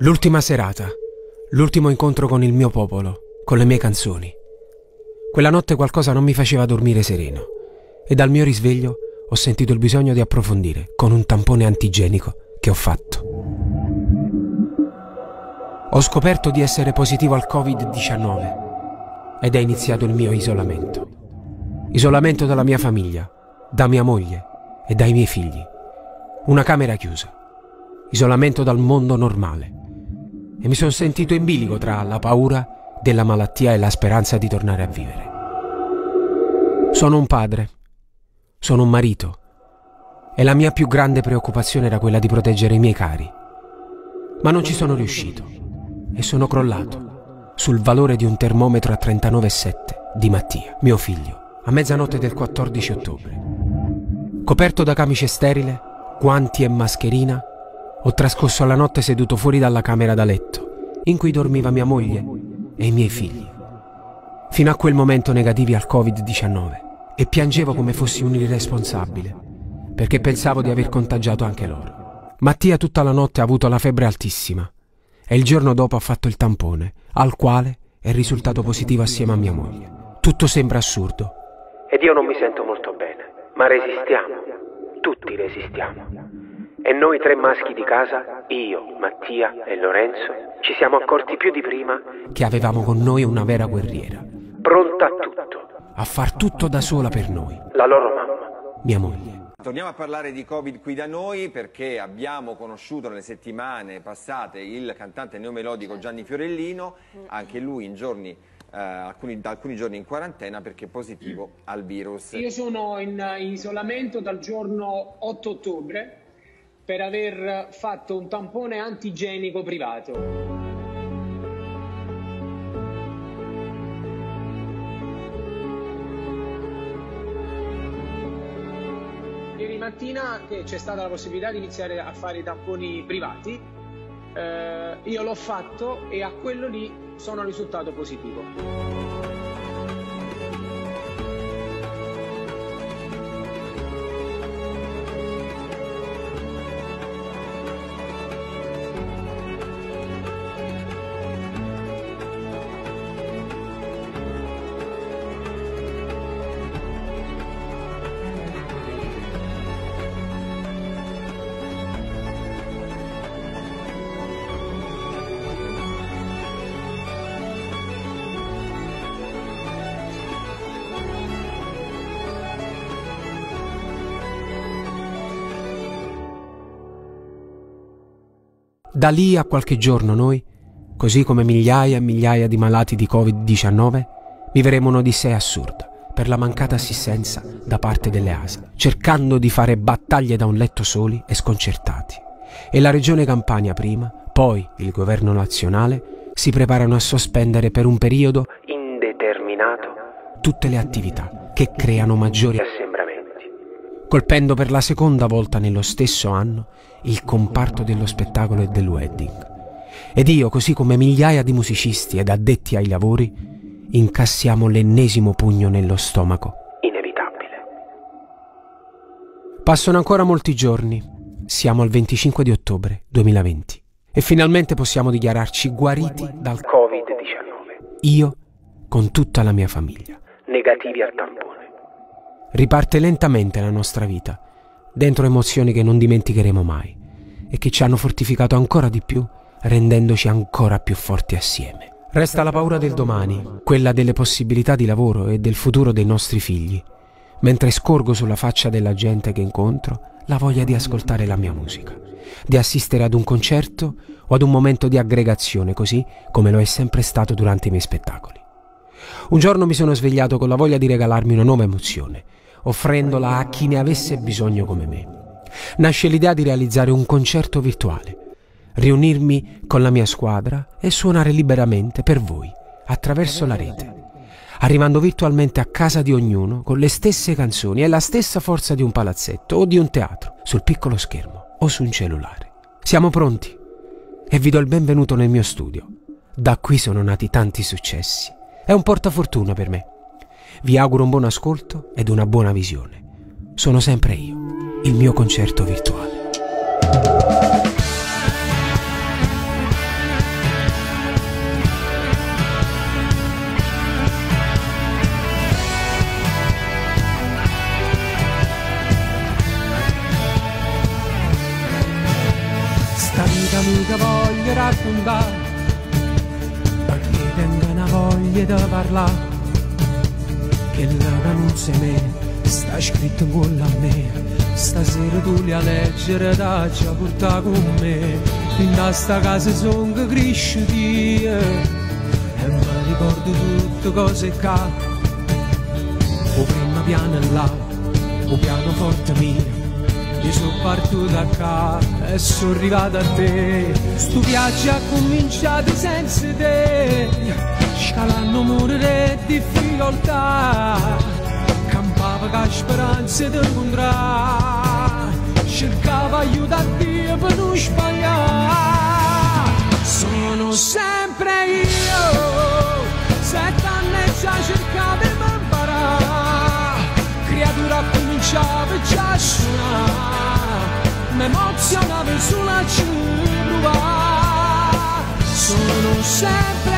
L'ultima serata, l'ultimo incontro con il mio popolo, con le mie canzoni. Quella notte qualcosa non mi faceva dormire sereno e dal mio risveglio ho sentito il bisogno di approfondire con un tampone antigenico che ho fatto. Ho scoperto di essere positivo al Covid-19 ed è iniziato il mio isolamento. Isolamento dalla mia famiglia, da mia moglie e dai miei figli. Una camera chiusa. Isolamento dal mondo normale e mi sono sentito in bilico tra la paura della malattia e la speranza di tornare a vivere. Sono un padre, sono un marito e la mia più grande preoccupazione era quella di proteggere i miei cari. Ma non ci sono riuscito e sono crollato sul valore di un termometro a 39,7 di Mattia, mio figlio, a mezzanotte del 14 ottobre. Coperto da camice sterile, guanti e mascherina, ho trascorso la notte seduto fuori dalla camera da letto, in cui dormiva mia moglie e i miei figli. Fino a quel momento negativi al Covid-19 e piangevo come fossi un irresponsabile, perché pensavo di aver contagiato anche loro. Mattia tutta la notte ha avuto la febbre altissima e il giorno dopo ha fatto il tampone, al quale è risultato positivo assieme a mia moglie. Tutto sembra assurdo. Ed io non mi sento molto bene, ma resistiamo, tutti resistiamo. E noi tre maschi di casa, io, Mattia e Lorenzo, ci siamo accorti più di prima che avevamo con noi una vera guerriera, pronta a tutto. a far tutto da sola per noi, La loro mamma. mia moglie. Torniamo a parlare di Covid qui da noi perché abbiamo conosciuto nelle settimane passate il cantante neomelodico Gianni Fiorellino, anche lui in giorni, eh, alcuni, da alcuni giorni in quarantena perché è positivo al virus. Io sono in, in isolamento dal giorno 8 ottobre per aver fatto un tampone antigenico privato. Ieri mattina c'è stata la possibilità di iniziare a fare i tamponi privati, eh, io l'ho fatto e a quello lì sono risultato positivo. Da lì a qualche giorno noi, così come migliaia e migliaia di malati di Covid-19, vivremo un'odissea assurda per la mancata assistenza da parte delle ASA, cercando di fare battaglie da un letto soli e sconcertati. E la regione Campania prima, poi il governo nazionale, si preparano a sospendere per un periodo Indeterminato tutte le attività che creano maggiori assembramenti. Colpendo per la seconda volta nello stesso anno il comparto dello spettacolo e del wedding. Ed io, così come migliaia di musicisti ed addetti ai lavori, incassiamo l'ennesimo pugno nello stomaco. Inevitabile. Passano ancora molti giorni, siamo al 25 di ottobre 2020 e finalmente possiamo dichiararci guariti dal Covid-19. io con tutta la mia famiglia. Negativi al tampone. Riparte lentamente la nostra vita, dentro emozioni che non dimenticheremo mai e che ci hanno fortificato ancora di più, rendendoci ancora più forti assieme. Resta la paura del domani, quella delle possibilità di lavoro e del futuro dei nostri figli, mentre scorgo sulla faccia della gente che incontro la voglia di ascoltare la mia musica, di assistere ad un concerto o ad un momento di aggregazione, così come lo è sempre stato durante i miei spettacoli. Un giorno mi sono svegliato con la voglia di regalarmi una nuova emozione, offrendola a chi ne avesse bisogno come me. Nasce l'idea di realizzare un concerto virtuale, riunirmi con la mia squadra e suonare liberamente per voi, attraverso la rete, arrivando virtualmente a casa di ognuno con le stesse canzoni e la stessa forza di un palazzetto o di un teatro, sul piccolo schermo o su un cellulare. Siamo pronti e vi do il benvenuto nel mio studio. Da qui sono nati tanti successi. È un portafortuna per me. Vi auguro un buon ascolto ed una buona visione. Sono sempre io, il mio concerto virtuale. Stanca mica voglio raccontare, perché tengo una voglia di parlare che la non se me, sta scritto in cuore a me, stasera tu li a leggere da già portare con me, in questa casa sono cresciuti e mi ricordo tutte cose che o prima piano là, o piano forte mio. io sono da qua e sono arrivato a te. Sto viaggio ha cominciato senza te. Scalando muri e difficoltà. Campava con speranza di incontrare. Cercava aiuto a Dio per non sbagliare. Sono sempre io. Sette anni già cercavo di imparare. Cominciava già a suonare. Mi emozionava sulla ciurva. Sono sempre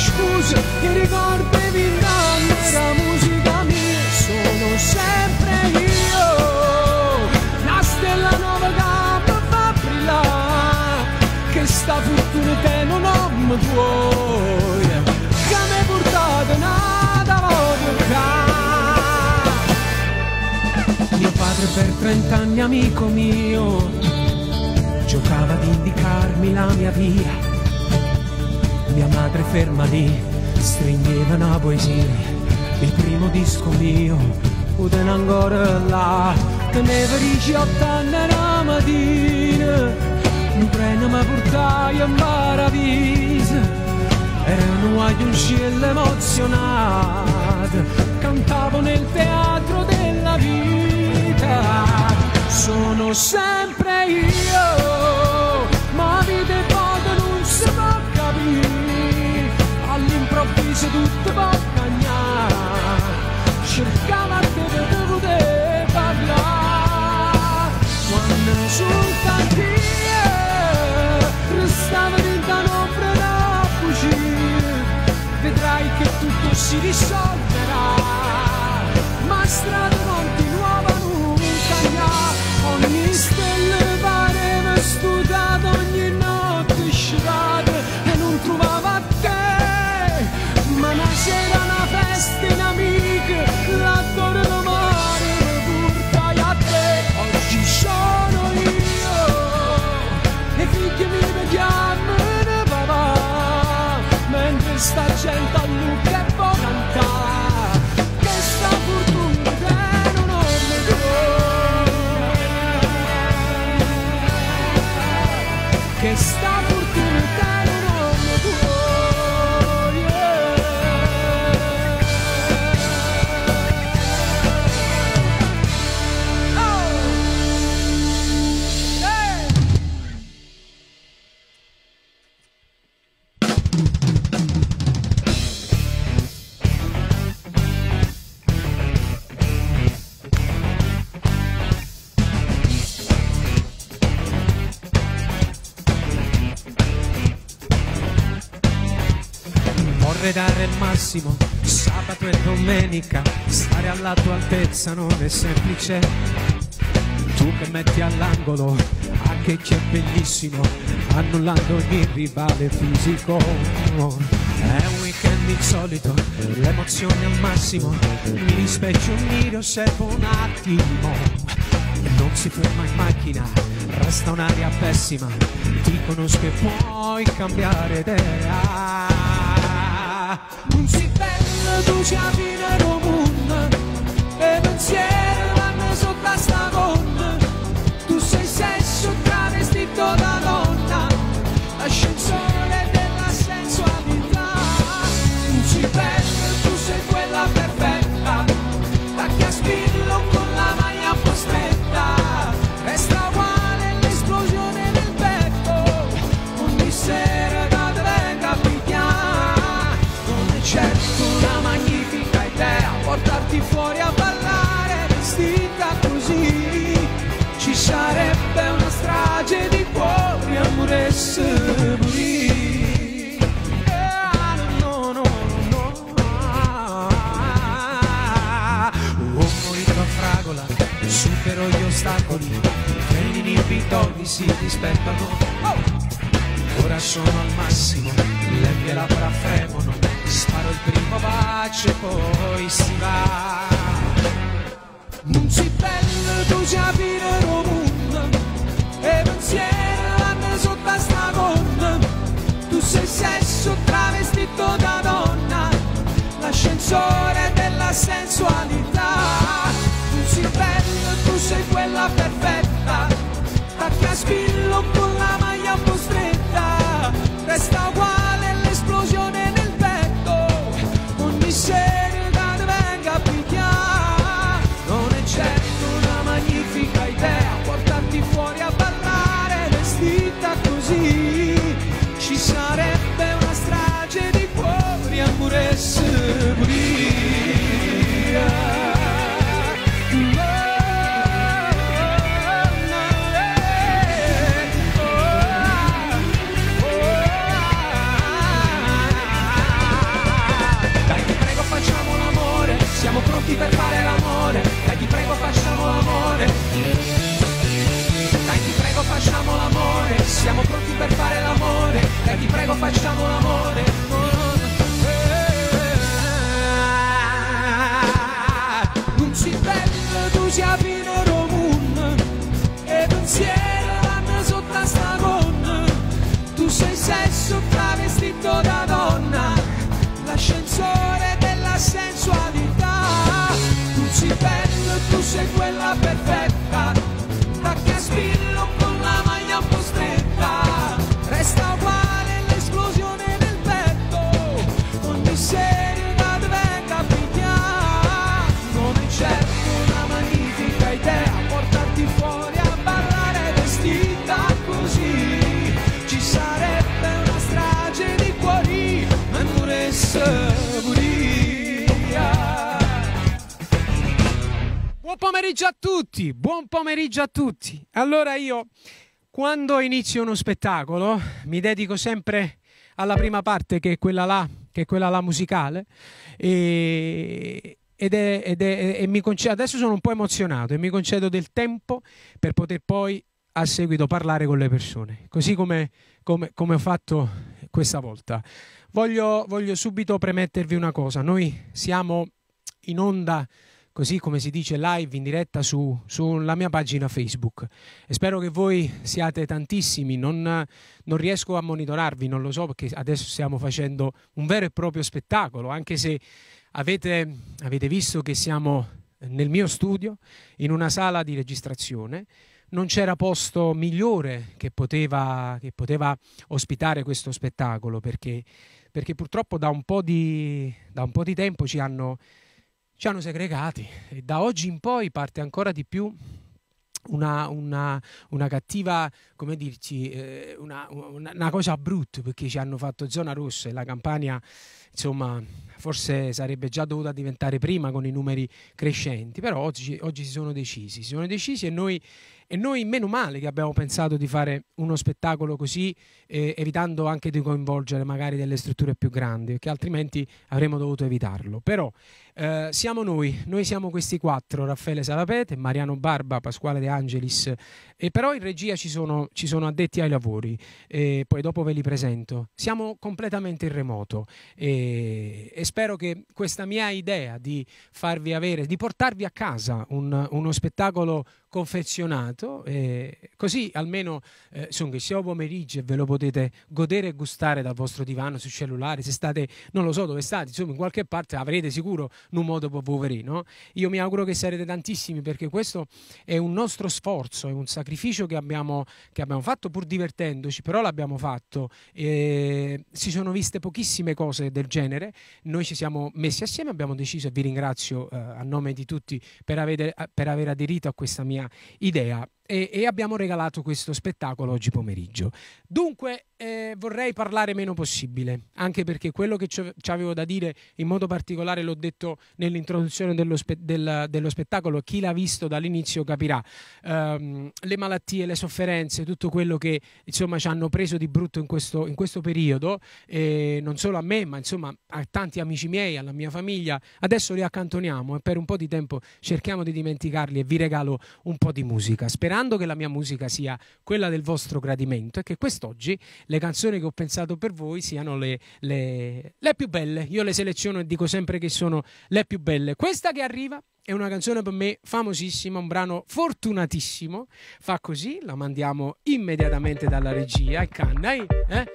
cassetta nascosa che ricordi vent'anni la musica mia. Sono sempre io. Una stella nuova che fa brillare. Che sta fortuna te non ho mi vuoi. Che mi hai portato nata voglio mio padre per trent'anni amico mio giocava ad indicarmi la mia via. Mia madre ferma lì stringeva una poesia, il primo disco mio, uden ancora là, teneva 18 anni la mattina, un treno mi portai a Maravisa, era un guaglioncillo emozionato, cantavo nel teatro della vita, sono sempre io, ma non si all'improvviso tutto può cagnare, cercava te per poter parlare, quando sul cantiere restava dentro un'ombra da fuggire, vedrai che tutto si risolverà, ma strada continuava nunca ogni stella massimo, sabato e domenica, stare alla tua altezza non è semplice. Tu che metti all'angolo, anche chi è bellissimo, annullando ogni rivale fisico. È un weekend insolito, l'emozione al massimo, mi dispeccio un nido, servo un attimo. Non si ferma in macchina, resta un'aria pessima, ti conosco e puoi cambiare idea. Si bella, tu ci avvina prego facciamo l'amore. Non si vede tu sia vino moon e pensiero vanno sotto a sta gonna. Tu sei sesso travestito da donna, l'ascensore pomeriggio a tutti, buon pomeriggio a tutti. Allora io quando inizio uno spettacolo mi dedico sempre alla prima parte che è quella là, che è quella là musicale e, ed è, ed è- e mi concedo, adesso sono un po' emozionato e mi concedo del tempo per poter poi a seguito parlare con le persone, così come, come- come ho fatto questa volta. Voglio, voglio subito premettervi una cosa, noi siamo in onda così come si dice live in diretta su- sulla mia pagina Facebook. E spero che voi siate tantissimi, non, non riesco a monitorarvi, non lo so perché adesso stiamo facendo un vero e proprio spettacolo, anche se avete, avete visto che siamo nel mio studio, in una sala di registrazione, non c'era posto migliore che poteva, che poteva ospitare questo spettacolo perché, perché purtroppo da un di, da un po' di tempo ci hanno, ci hanno segregati e da oggi in poi parte ancora di più una, una- una cattiva, come dirci, eh, una, una- cosa brutta perché ci hanno fatto zona rossa e la Campania, insomma, forse sarebbe già dovuta diventare prima con i numeri crescenti, però oggi, oggi si sono decisi, si sono decisi e noi, e noi meno male che abbiamo pensato di fare uno spettacolo così, eh, evitando anche di coinvolgere magari delle strutture più grandi, perché altrimenti avremmo dovuto evitarlo. Però eh, siamo noi, noi siamo questi quattro, Raffaele Salapete, Mariano Barba, Pasquale De Angelis, e però in regia ci sono, ci sono addetti ai lavori, e poi dopo ve li presento. Siamo completamente in remoto e, e spero che questa mia idea di farvi avere, di portarvi a casa un- uno spettacolo confezionato, eh, così almeno eh, insomma, che sia pomeriggio e ve lo potete godere e gustare dal vostro divano sul cellulare, se state, non lo so dove state, insomma in qualche parte avrete sicuro un modo per poverino. Io mi auguro che sarete tantissimi perché questo è un nostro sforzo, è un sacrificio che abbiamo, che abbiamo fatto pur divertendoci, però l'abbiamo fatto. E si sono viste pochissime cose del genere, noi ci siamo messi assieme, abbiamo deciso e vi ringrazio eh, a nome di tutti per, avere- per aver aderito a questa mia idea. E, e abbiamo regalato questo spettacolo oggi pomeriggio. Dunque eh, vorrei parlare meno possibile, anche perché quello che ci avevo da dire, in modo particolare l'ho detto nell'introduzione dello, spe del, dello spettacolo, chi l'ha visto dall'inizio capirà, um, le malattie, le sofferenze, tutto quello che insomma ci hanno preso di brutto in questo, in questo periodo, eh, non solo a me, ma insomma a tanti amici miei, alla mia famiglia, adesso li accantoniamo e per un po' di tempo cerchiamo di dimenticarli e vi regalo un po' di musica, sperando che la mia musica sia quella del vostro gradimento e che quest'oggi le canzoni che ho pensato per voi siano le, le, le più belle. Io le seleziono e dico sempre che sono le più belle. Questa che arriva è una canzone per me famosissima, un brano fortunatissimo. Fa così, la mandiamo immediatamente dalla regia e canna, eh?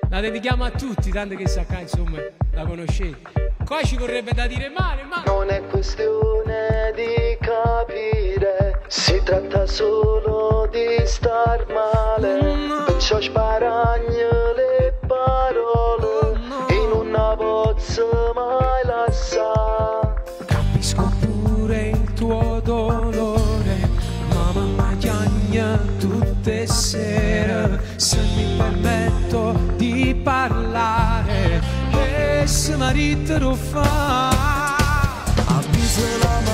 la dedichiamo a tutti, tanto che sa insomma la conoscete. Qua ci vorrebbe da dire male, ma non è questione di capire, si tratta solo di star male. No. Perciò sparagno le parole no. in una bozza mai lascia. Capisco pure il tuo dolore, ma mamma chiagna tutte sere se mi permetto di parlare se marittero fa avviso la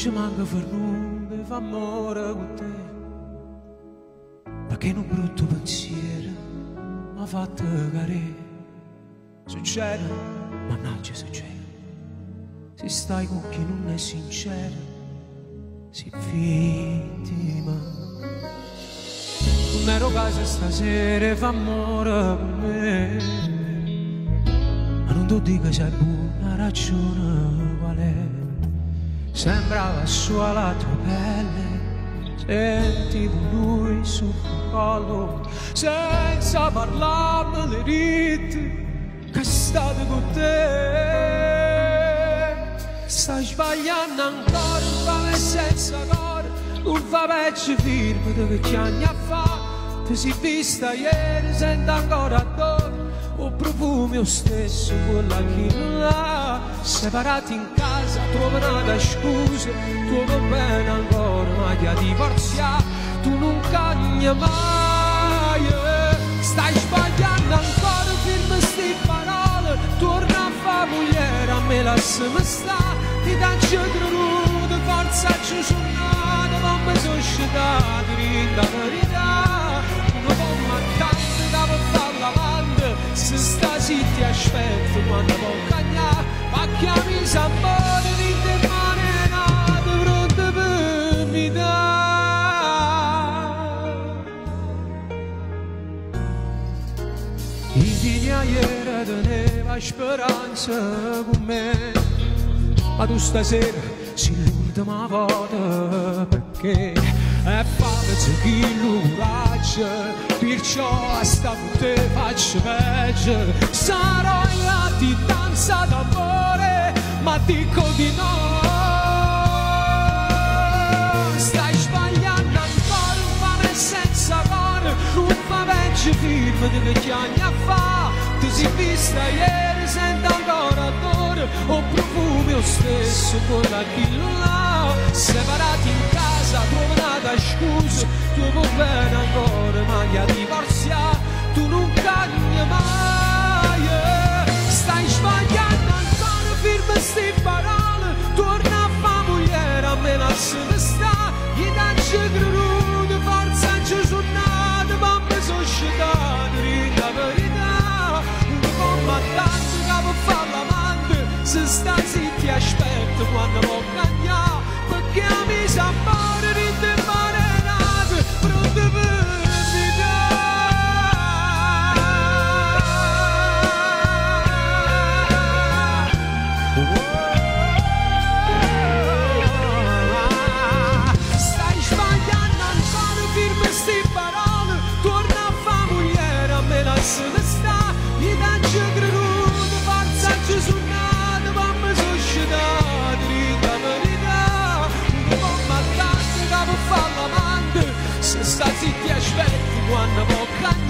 ci manca per nulla, fa amore con te. Perché un brutto pensiero mi ha fatto cadere. Succede, mannaggia succede. Se stai con chi non è sincero, si vittima. Non ero casa stasera, fa amore per me. Ma non ti dico se è buona ragione. Sembrava sua la tua pelle, sentivo lui sul collo, senza parlarmi le riti che state con te. Stai sbagliando ancora, un fame senza cuore, un fa peggio firme di vecchi anni a fa. Ti si vista ieri, sento ancora addosso, o profumi lo stesso, che non ha. Separati in casa, trovano scuse, tu va bene ancora, ma ti divorziato, tu non cagni mai. Stai sbagliando ancora, firme sti parole, torna a fa mugliere, a me lasciami sta, ti dancio creduto, forza ci sono ma mi sono scedato, rinda verità, stasi ti aspetto quando cagnare, ma chiami s'amore, rinda in manenato, pronto per mi dare. I ieri teneva speranza con me Ma tu stasera sei l'ultima volta perché falso chi lo coraggio Perciò sta te faccio peggio Sarò io di danza d'amore ma dico di no. Stai sbagliando ancora un fame senza cuore Un fa peggio film di vecchi anni a fa. Ti si vista ieri, sento ancora odore O profumi lo stesso con la là Separati in casa, trovata scusa Tu vuoi bene ancora, ma gli ha Tu non cagni mai Stai sbagliando ancora, firma sti parole. Torna a fa mugliere, a me lasciami sta Gli danci creduto, forza ci sono nato Ma mi verità. Un comandante che può fare l'amante. Se sta zitti aspetto quando può cagnare Perché a me s'amore, aspetti quando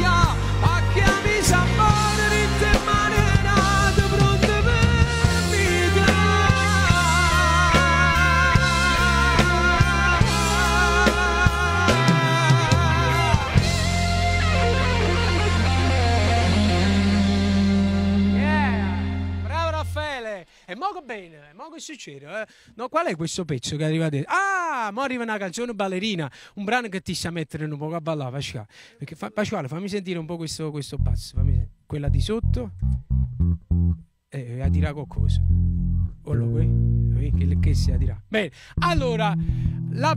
Raffaele! Mo che bene, e mo che succede? Eh? No, qual è questo pezzo che arriva adesso? Ah, mo arriva una canzone ballerina, un brano che ti sa mettere un po' a ballare, Pasquale. Fa, Pasquale, fammi sentire un po' questo, questo basso, fammi quella di sotto. Eh, a dire qualcosa. Quello qui, che, che si a dire. Bene, allora, la...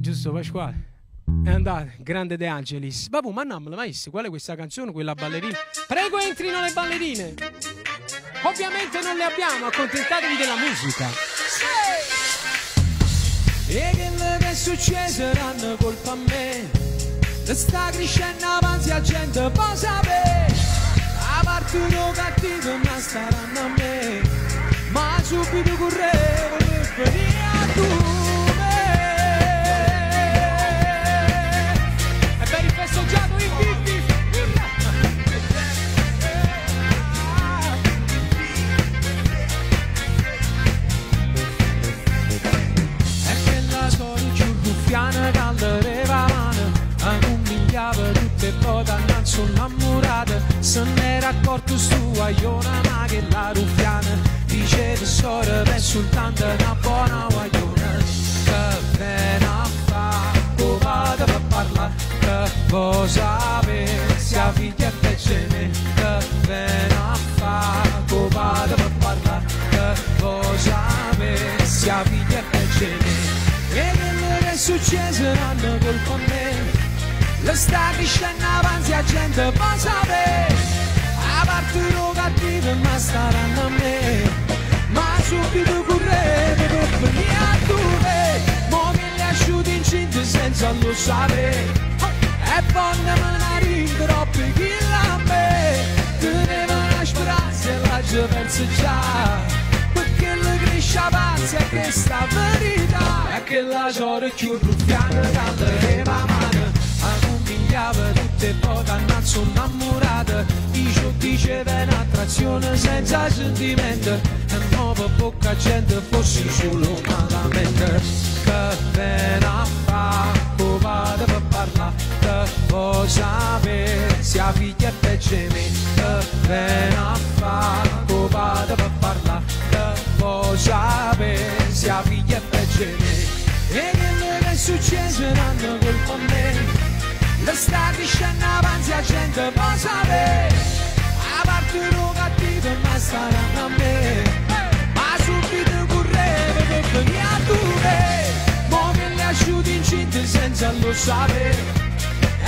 Giusto Pasquale? È andato, grande De Angelis. Vabbè, ma non me l'hai mai? Qual è questa canzone, quella ballerina? Prego, entrino le ballerine. Ovviamente non le abbiamo, accontentatevi della musica. E quello che è successo erano colpa a me. Sta crescendo avanti a gente può sapere. A parte lo cattivo mi staranno a me. Ma subito correvo per venire dannanzi innamorata se n'era accorto sua iona ma che la ruffiana. Dice di solo è soltanto una buona guagliona che bene a fa? Covata per parlare che voi sapete sia figlia che c'è me che bene a fa? Covata per parlare che voi sapete sia figlia che c'è me e quello che è successo non colpa con me le sta crescendo avanti la gente può sapere a parte lo cattivo ma staranno a me. Ma subito correte per venire a dove mo li asciuti incinti senza lo sapere. E poi me ne rindo troppi chili a me? Teneva una speranza e la penso già. Perché le cresce avanti è questa verità. È che la giora più ruffiana che le va accompagnava tutte e poi dannazzo sono innamorata Io diceva un'attrazione senza sentimento E nuova poca gente fossi solo malamente. Che bene a fa, come vado per parlare? Che vuoi sapere, sia figlia e peggeme Che bene a fa, come vado per parlare? Che vuoi sapere, sia figlia e peggeme E quello che è successo non a me le sta dicendo avanti la gente può sapere. A parte lo cattivo ma staranno a me. Ma subito correva per venire a dove Mo che le asciuti incinte senza lo sapere.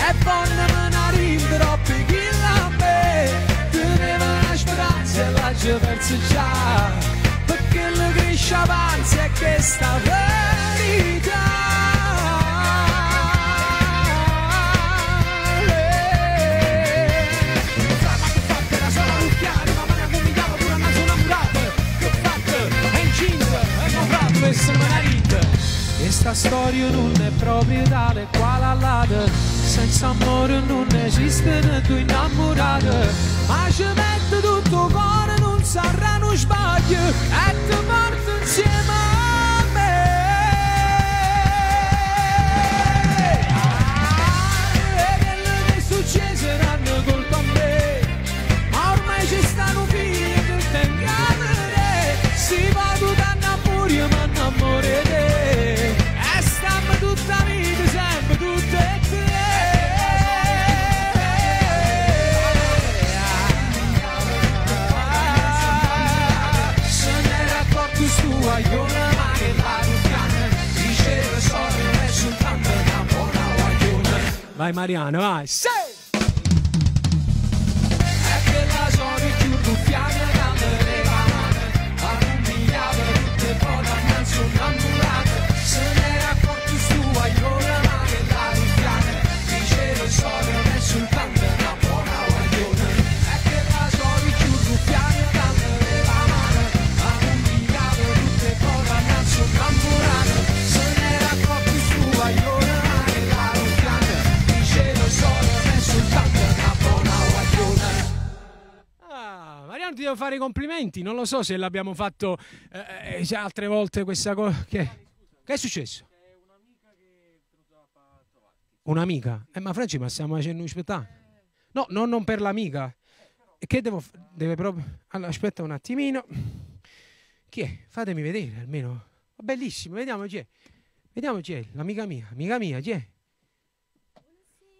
E poi me ne rinde troppi chili a me Teneva una speranza e la ci perso già. Perché le cresce avanti è questa verità Questa storia non è proprio tale quale all'altra Senza amore non esistono due innamorate Ma ci mette tutto cuore, non sarà uno sbaglio E ti porto insieme Vai Mariano, vai! Sì! Fare i complimenti, non lo so se l'abbiamo fatto eh, eh, altre volte questa cosa. Che... che è successo? Un'amica? Eh, ma Franci, ma stiamo facendo un spettacolo? No, no, non per l'amica. Che devo fare? Deve. Allora, aspetta un attimino. Chi è? Fatemi vedere almeno. Bellissimo, vediamo chi è. Vediamo chi è. L'amica mia. Amica mia, chi è?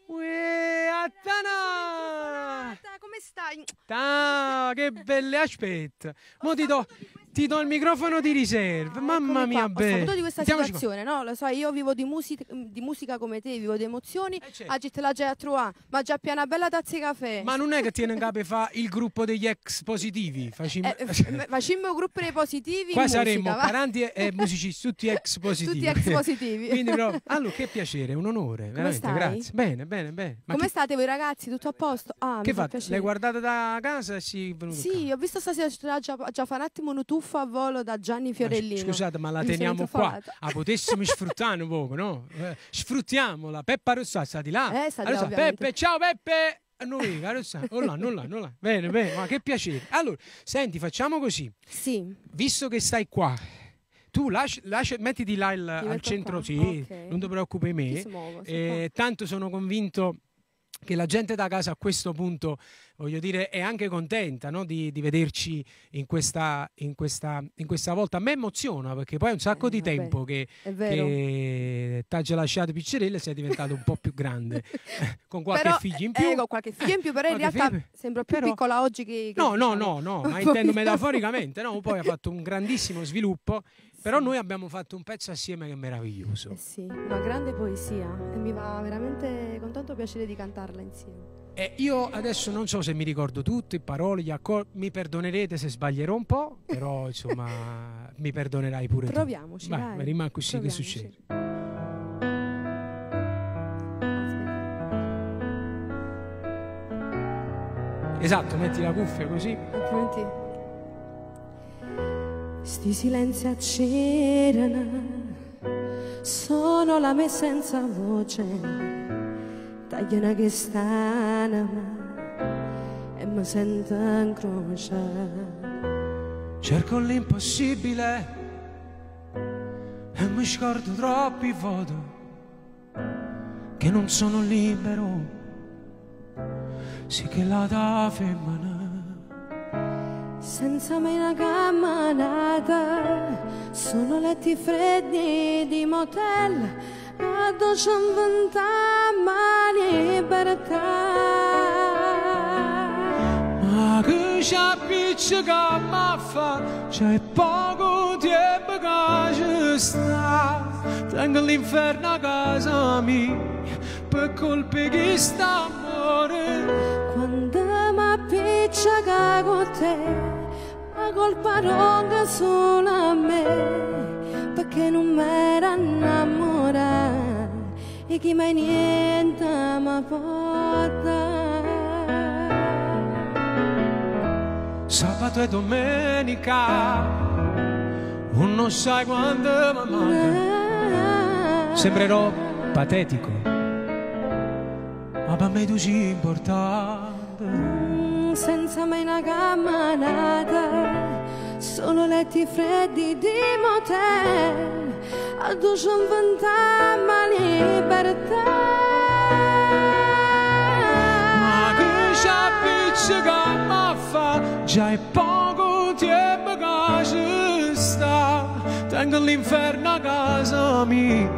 Uè, Attana! Guarda, come stai? Ah, che belle, aspetta. Mo ti do, ti do il microfono di riserva. Mamma Eccomi mia, qua. Ho saputo bella. di questa qua. situazione, no? Lo so, io vivo di, musica, di musica come te, vivo di emozioni. Eh, certo. Oggi te la già a trovare, ma già più una bella tazza di caffè. Ma non è che tiene in capo fa il gruppo degli ex positivi. Facciamo... Eh, un gruppo dei positivi. Qua in saremmo musica, va? paranti e, e musicisti, tutti ex positivi. Tutti ex positivi. Quindi, proprio- allora, che piacere, un onore, veramente, stai? grazie. Bene, bene, bene. Ma Come chi- state voi ragazzi? Tutto a posto? Ah, che fate? L'hai guardata da casa venuto Sì, ho visto stasera già, già fa un attimo un tuffo a volo da Gianni Fiorellino. Scusate, ma la Mi teniamo qua. La potessimo sfruttare un poco, no? Eh, sfruttiamola. Peppa Rossa sta di là. Eh, sta Allora. Peppe, ciao Peppe! Non mica, Rossa. Non là, non là, non là. Bene, bene, ma che piacere. Allora, senti, facciamo così. Sì, Visto che stai qua, tu lasci, lasci- mettiti là il- al centro, qua, sì, ok. non ti preoccupi me. si Eh, tanto sono convinto che la gente da casa a questo punto voglio dire, è anche contenta no, di, di vederci in questa, in, questa, in questa volta. A me emoziona perché poi è un sacco Eh, di vabbè, tempo che, che t'ha già lasciato piccirella e sei diventato un po' più grande, con qualche Però, figlio in eh, più. Ecco, qualche figlio in più, però in realtà figlio- sembra più però- piccola oggi che... che No, no, diciamo. no, no, ma intendo metaforicamente, no? Poi ha fatto un grandissimo sviluppo, però Sì. noi abbiamo fatto un pezzo assieme che è meraviglioso. Eh sì, una grande poesia e mi va veramente con tanto piacere di cantarla insieme. E io adesso non so se mi ricordo tutto, i parole, gli accordi, mi perdonerete se sbaglierò un po', però insomma mi perdonerai pure tu. Proviamoci, Vai, dai. ma rimane così che succede. Esatto, metti la cuffia così. Altrimenti... Sti silenzi accerano, sono la me senza voce, tagliano che stanno e mi sento incrociare. Cerco l'impossibile e mi scordo troppi voto che non sono libero. Sì che la da femmina Senza mai una camminata, sono letti freddi di motel, a dolce ma libertà. Ma che c'è piccica ma fa C'è poco tempo che ci sta Tengo l'inferno a casa mia Per colpe che sta amore Quando mi appiccica con te, la colpa non solo a me, perché non mi era innamorata e chi mai niente mi porta. Sabato e domenica Non sai quando mi manca. Sembrerò patetico Ma per me tu sei importante. Mm, senza mai una camminata, solo letti freddi di motel, a duce un fantasma libertà. Ma che c'è piccica ma fa Già è poco tempo che ci sta. Tengo l'inferno a casa mia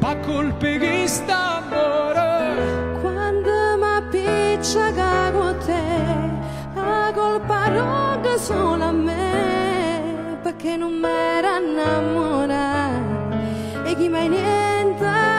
Pa colpe che sta amore Quando mi appiccica con te, la colpa non è solo a me, perché non mi era innamorata e chi mai niente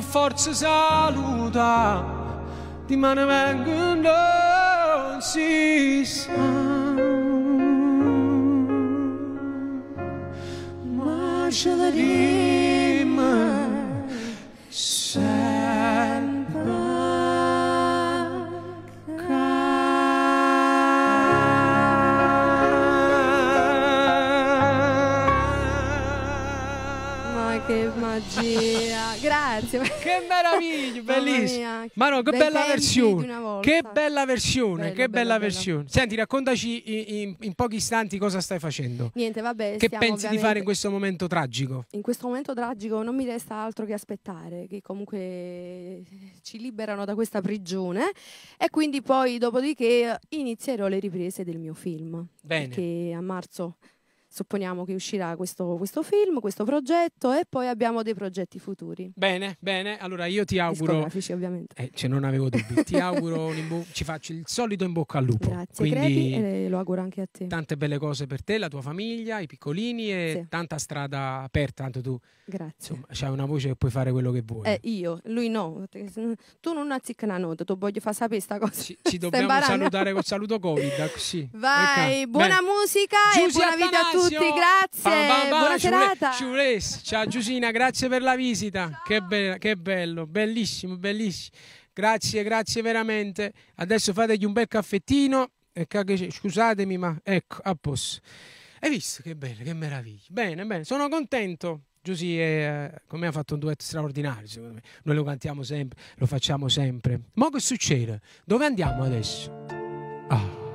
Forza saluta Di mano vengo non si sa Ma ce la rima sempre Ma che magia! Grazie. Che meraviglia, bellissimo. mia, Ma no, che bella versione. Che bella versione, Bella, che bella, bella, versione. Senti, raccontaci in, in- in pochi istanti cosa stai facendo. Niente, vabbè. Che pensi di fare in questo momento tragico? In questo momento tragico non mi resta altro che aspettare, che comunque ci liberano da questa prigione e quindi poi dopodiché inizierò le riprese del mio film. Bene. Perché a marzo supponiamo che uscirà questo, questo film, questo progetto e poi abbiamo dei progetti futuri. Bene, bene. Allora io ti auguro. Discografici ovviamente. Eh, cioè, non avevo dubbi. Ti auguro bo- ci faccio il solito in bocca al lupo. Grazie, Quindi credi, e lo auguro anche a te. tante belle cose per te, la tua famiglia, i piccolini e Sì. tanta strada aperta. Tanto tu Grazie. insomma, c'hai una voce che puoi fare quello che vuoi. Eh, io, lui no. Tu non azzicca una nota, tu voglio far sapere sta cosa. ci, ci dobbiamo salutare col saluto Covid. Così. Vai, buona Bene. musica Giusy e buona vita a Attanasio. Tutti, grazie. Bam, bam, bam, buona serata. ci volessi. Ciao Giusina, grazie per la visita. Che, be- che bello, bellissimo, bellissimo. Grazie, grazie veramente. Adesso fategli un bel caffettino. Scusatemi, ma ecco, a posto. Hai visto che bello, che meraviglia. Bene, bene, sono contento. Giusy eh, con me ha fatto un duetto straordinario, secondo me. Noi lo cantiamo sempre, lo facciamo sempre. Ma che succede? Dove andiamo adesso? Ah.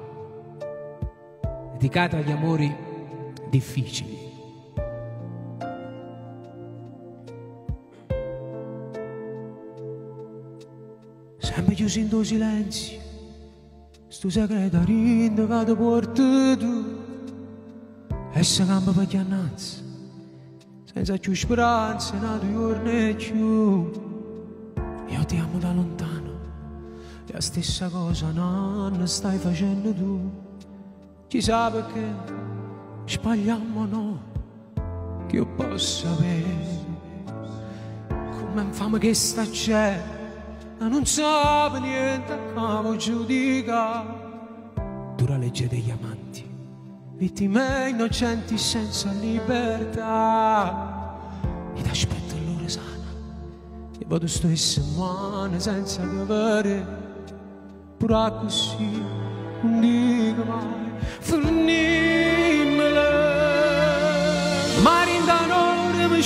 Dedicata agli amori difficili. Sempre chiuso in tuo silenzio, sto segreto rindo che ti porti tu. E se campa per chiannanza, senza più speranza, nato giorno e più. Io ti amo da lontano, la stessa cosa non stai facendo tu. Chissà perché sbagliamo no, che io possa avere. Come infame che sta c'è, non sa niente come giudica. Dura legge degli amanti, vittime innocenti senza libertà. Ed aspetto l'ora sana, e vado stesso mano senza dovere. Pure così, non dico mai, finimela.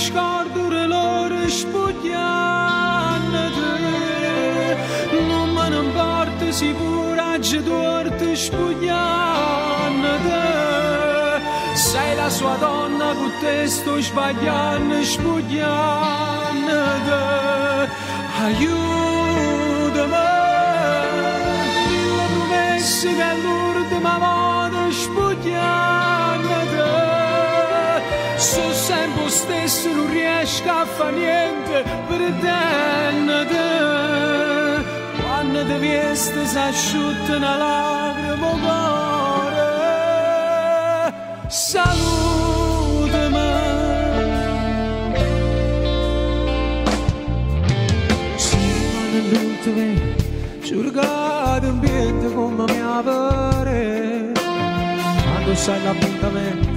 D'onore mi scordo le loro spugliannate Non me ne importa se coraggio torto spugliannate Sei la sua donna con te sto sbagliando spugliannate Aiutami La promessa che l'ultima volta spugliannate stesso, non riesco a fare niente per te Quando ti viesti si asciutta una lacrima cuore. Salutami Sì, ma non ti vedo Giurgato ambiente come mi pare. Quando sai l'appuntamento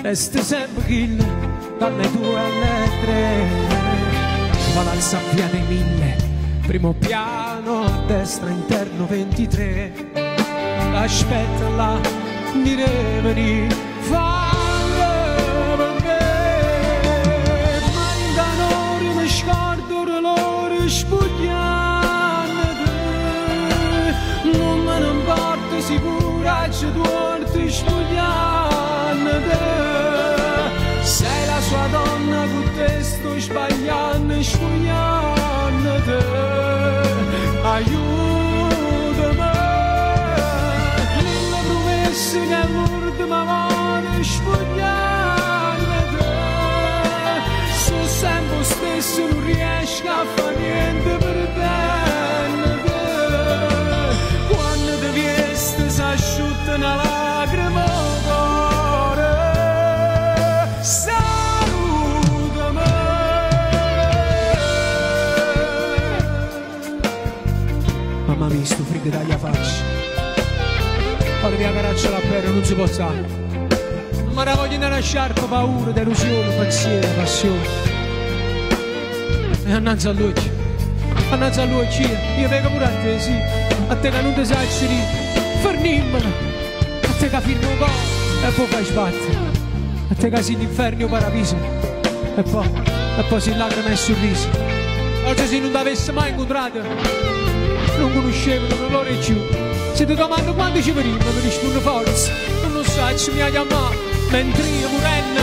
Resti sempre kill Dalle due alle tre Palazza via dei mille Primo piano a destra interno 23 Aspetta là Direi di Falle per me Ma in danori mi scordo l'ore spugliante Non me ne importa coraggio tuorto con te sto sbagliando spugliante Aiutami Nella promessa che l'ultima volta spugliante Sono sempre lo stesso, non riesco a fare niente freddo taglia faccia. Ora via caraccia la perra, non si può stare. Ma la voglio andare a sciarpa, paura, delusione, pensiero, passione. E annanzi a lui, annanzi a lui, io vengo pure a te, sì, a te che non ti sai fernimmela, a te che firmo un e poi fai sbattere, a te che sei l'inferno o paradiso, e poi, e poi si lacrime e sorriso. Oggi se non ti avessi mai incontrato, non conoscevano loro e giù. Se ti domando quando ci veniamo, mi rispondo forza, non lo sai, ci mi ha chiamato, mentre io morendo,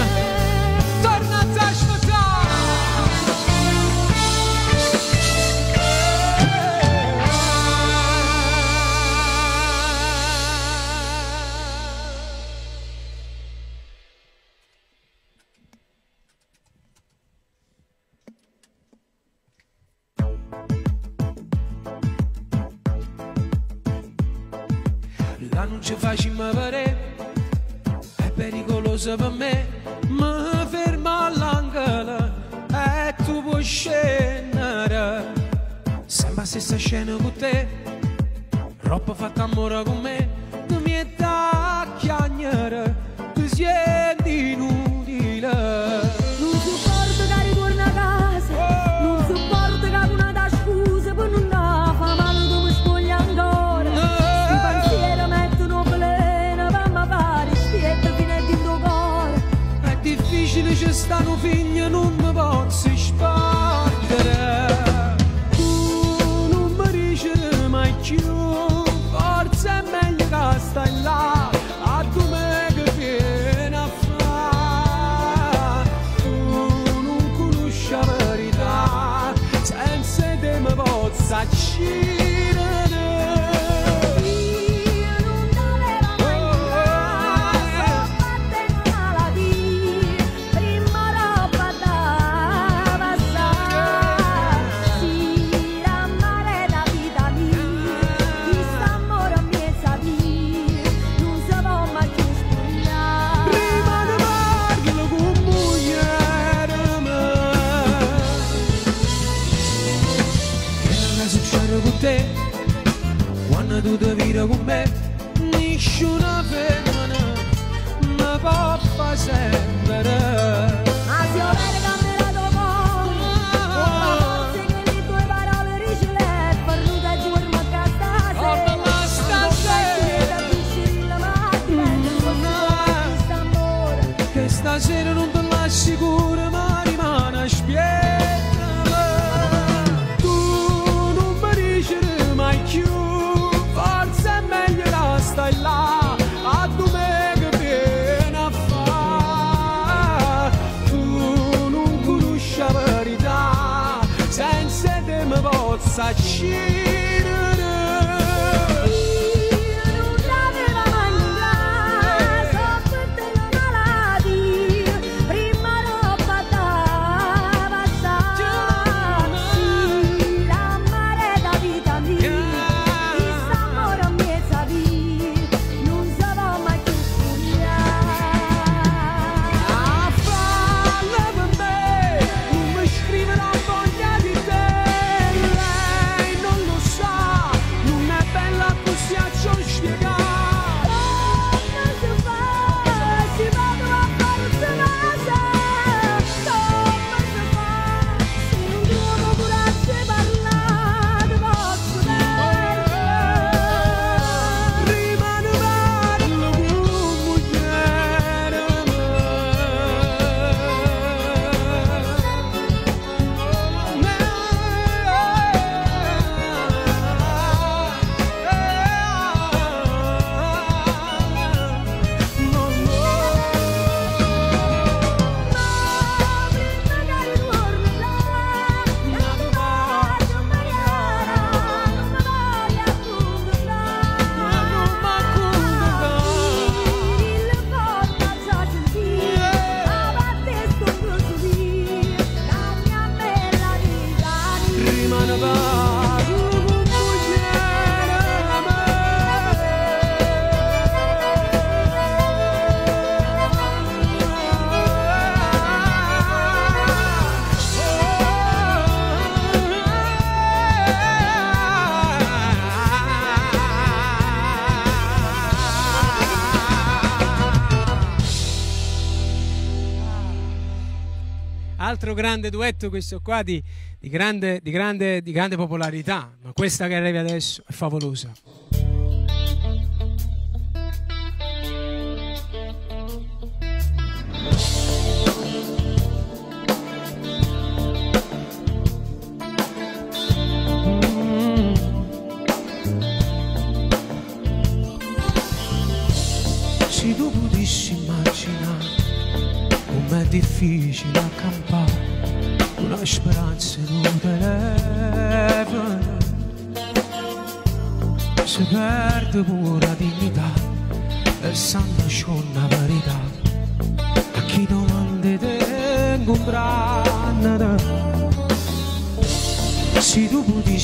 grande duetto questo qua di, di, grande, di, grande, di grande popolarità, ma questa che arriva adesso è favolosa.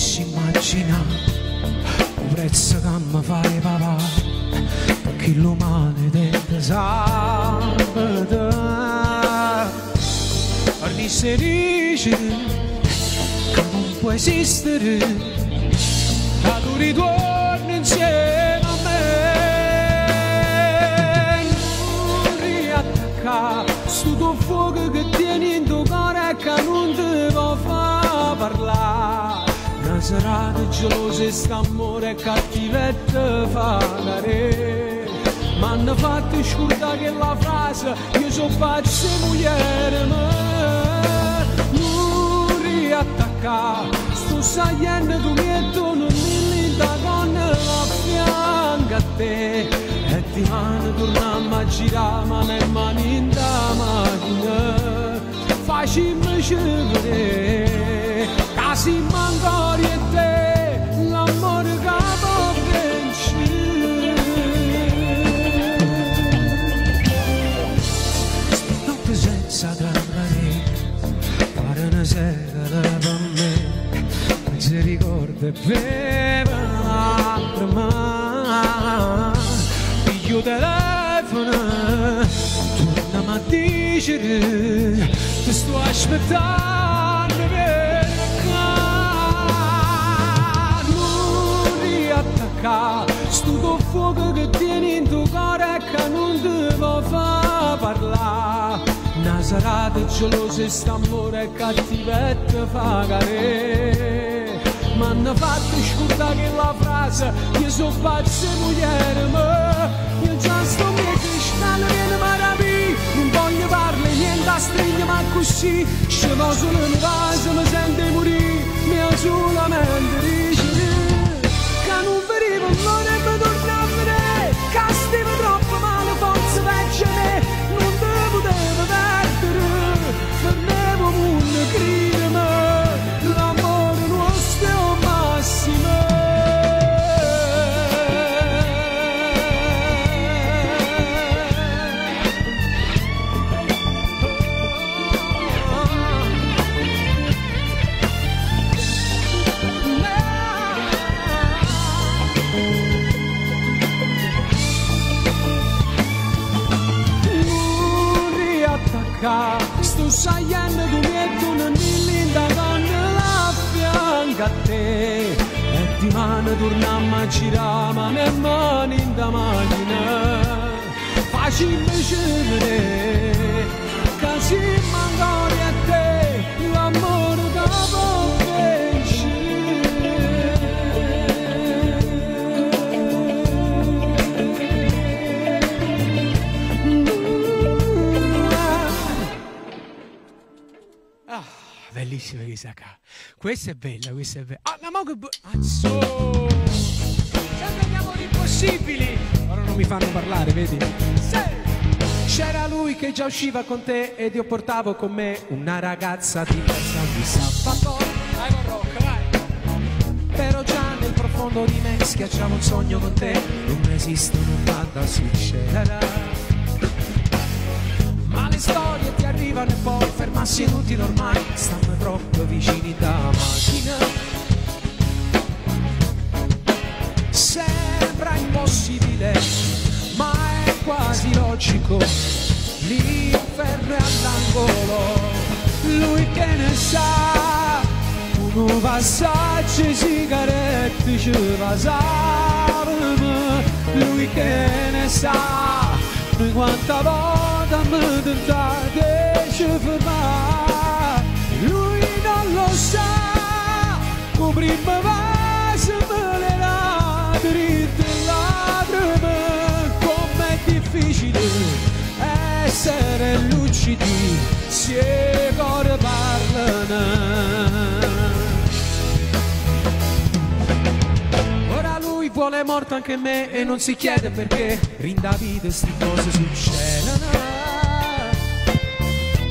riesci a immaginare il prezzo che mi fai papà perché l'umane del sabato ogni se dice che non può esistere la tua una serata gelosa e st'amore e cattivetta fa cadere M'hanno fatto scordare che la frase Io so pazzo e mugliere ma Non riattacca Sto sagliendo tu mi non mi da con la fianca a te. E ti mano torniamo a girare Ma ne mani in da macchina Facciamo scendere Casi mancori e te L'amore che può vincere notte senza dormire fare una sera per me. Non si ricorda e beve l'altra mano piglio telefono torna a dire ti sto aspettando riattacca sto fuoco che tieni in tuo cuore che non può far parlare. Una serata gelosa e st'amore cattivetta fa cadere. M'hanno fatto scordare che la frase Io so pazzo e mugliere ma Io già sto mio cristallo viene marabì Non voglio farle niente a stringere ma così. Se va solo in vaso mi sente morire Mia solamente dice fianca a te e di mano torniamo a girare ma ne mani in da macchina facile scendere casi mancori a te l'amore che può Ah, bellissima questa qua. Questa è bella, questa è bella. Ah, ma mo che bu- Azzo! Sempre impossibili! Ora non mi fanno parlare, vedi? Sì. C'era lui che già usciva con te ed io portavo con me una ragazza diversa di sabato. Vai con rock, vai! Però già nel profondo di me schiacciavo un sogno con te, non esistono le storie ti arrivano e poi fermarsi inutile ormai Stanno troppo vicini da macchina. Sembra impossibile ma è quasi logico. L'inferno è all'angolo Lui che ne sa. Un passaggio sigarette ci passavamo Lui che ne sa quanta volta mi tentate ci fermare Lui non lo sa Con prima base me le dà dritte lacrime Com'è difficile essere lucidi Se ancora parlano Lui vuole morto anche me e non si chiede perché. Rinda vita sti cose succedono.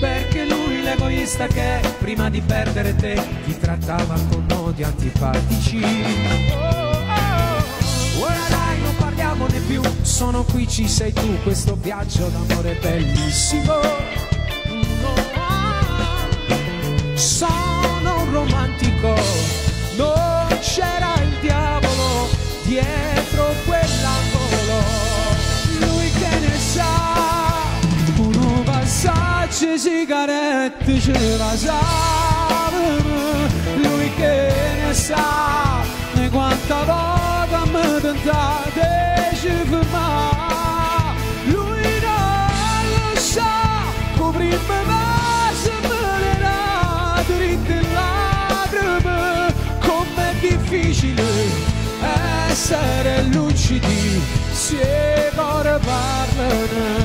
Perché lui l'egoista che prima di perdere te ti trattava con modi antipatici. Oh, oh. Ora dai non parliamone più. Sono qui ci sei tu. Questo viaggio d'amore è bellissimo. No. Sono un romantico. Non c'era dietro quell'angolo. Lui che ne sa, uno passacci sigarette ce la sa. Lui che ne sa, ne quanta volta mi tentate. Essere lucidi se ora Faccio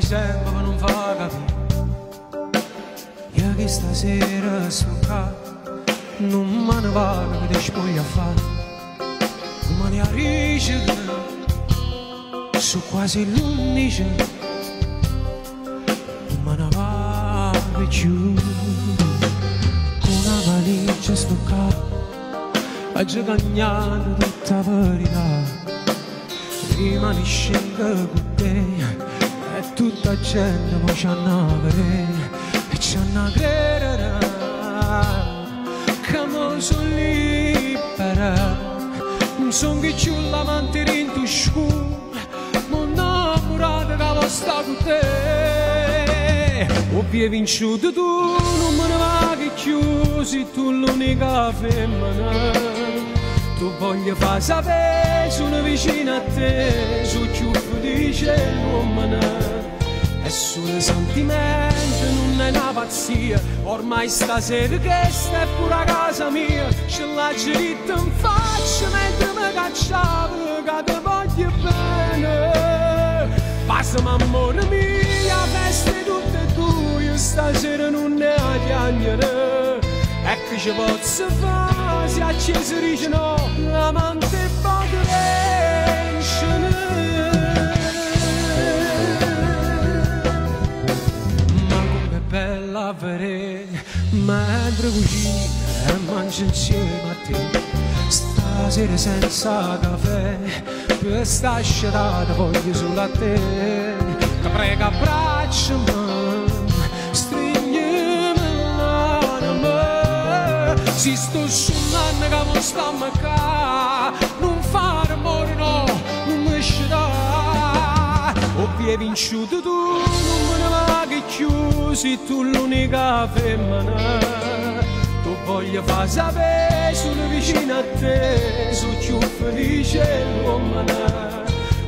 come voglio far sapere, sono vicino a te, su ciuffo di cielo, è solo sentimento, non è una pazzia, ormai stasera che stai pure casa mia, ce l'ha diritto in faccia mentre mi cacciavo, che ti voglio bene. Passami amore mio, festa tutte e due, stasera non ne ha chiagnere. Ecco ci posso fare, se acceso dice no, l'amante Ma com'è bella avere, mentre cucina e mangia insieme a te. Stasera senza caffè, per sta scerata voglio solo a te. Che prega abbracciami, Si sto suonando che non stiamo qua, non fare amore no, non mi scerà. O vi hai vinciuto tu, non me ne va che chiusi, tu l'unica femmina. Tu voglio far sapere, sono vicino a te, sono più felice l'uomo.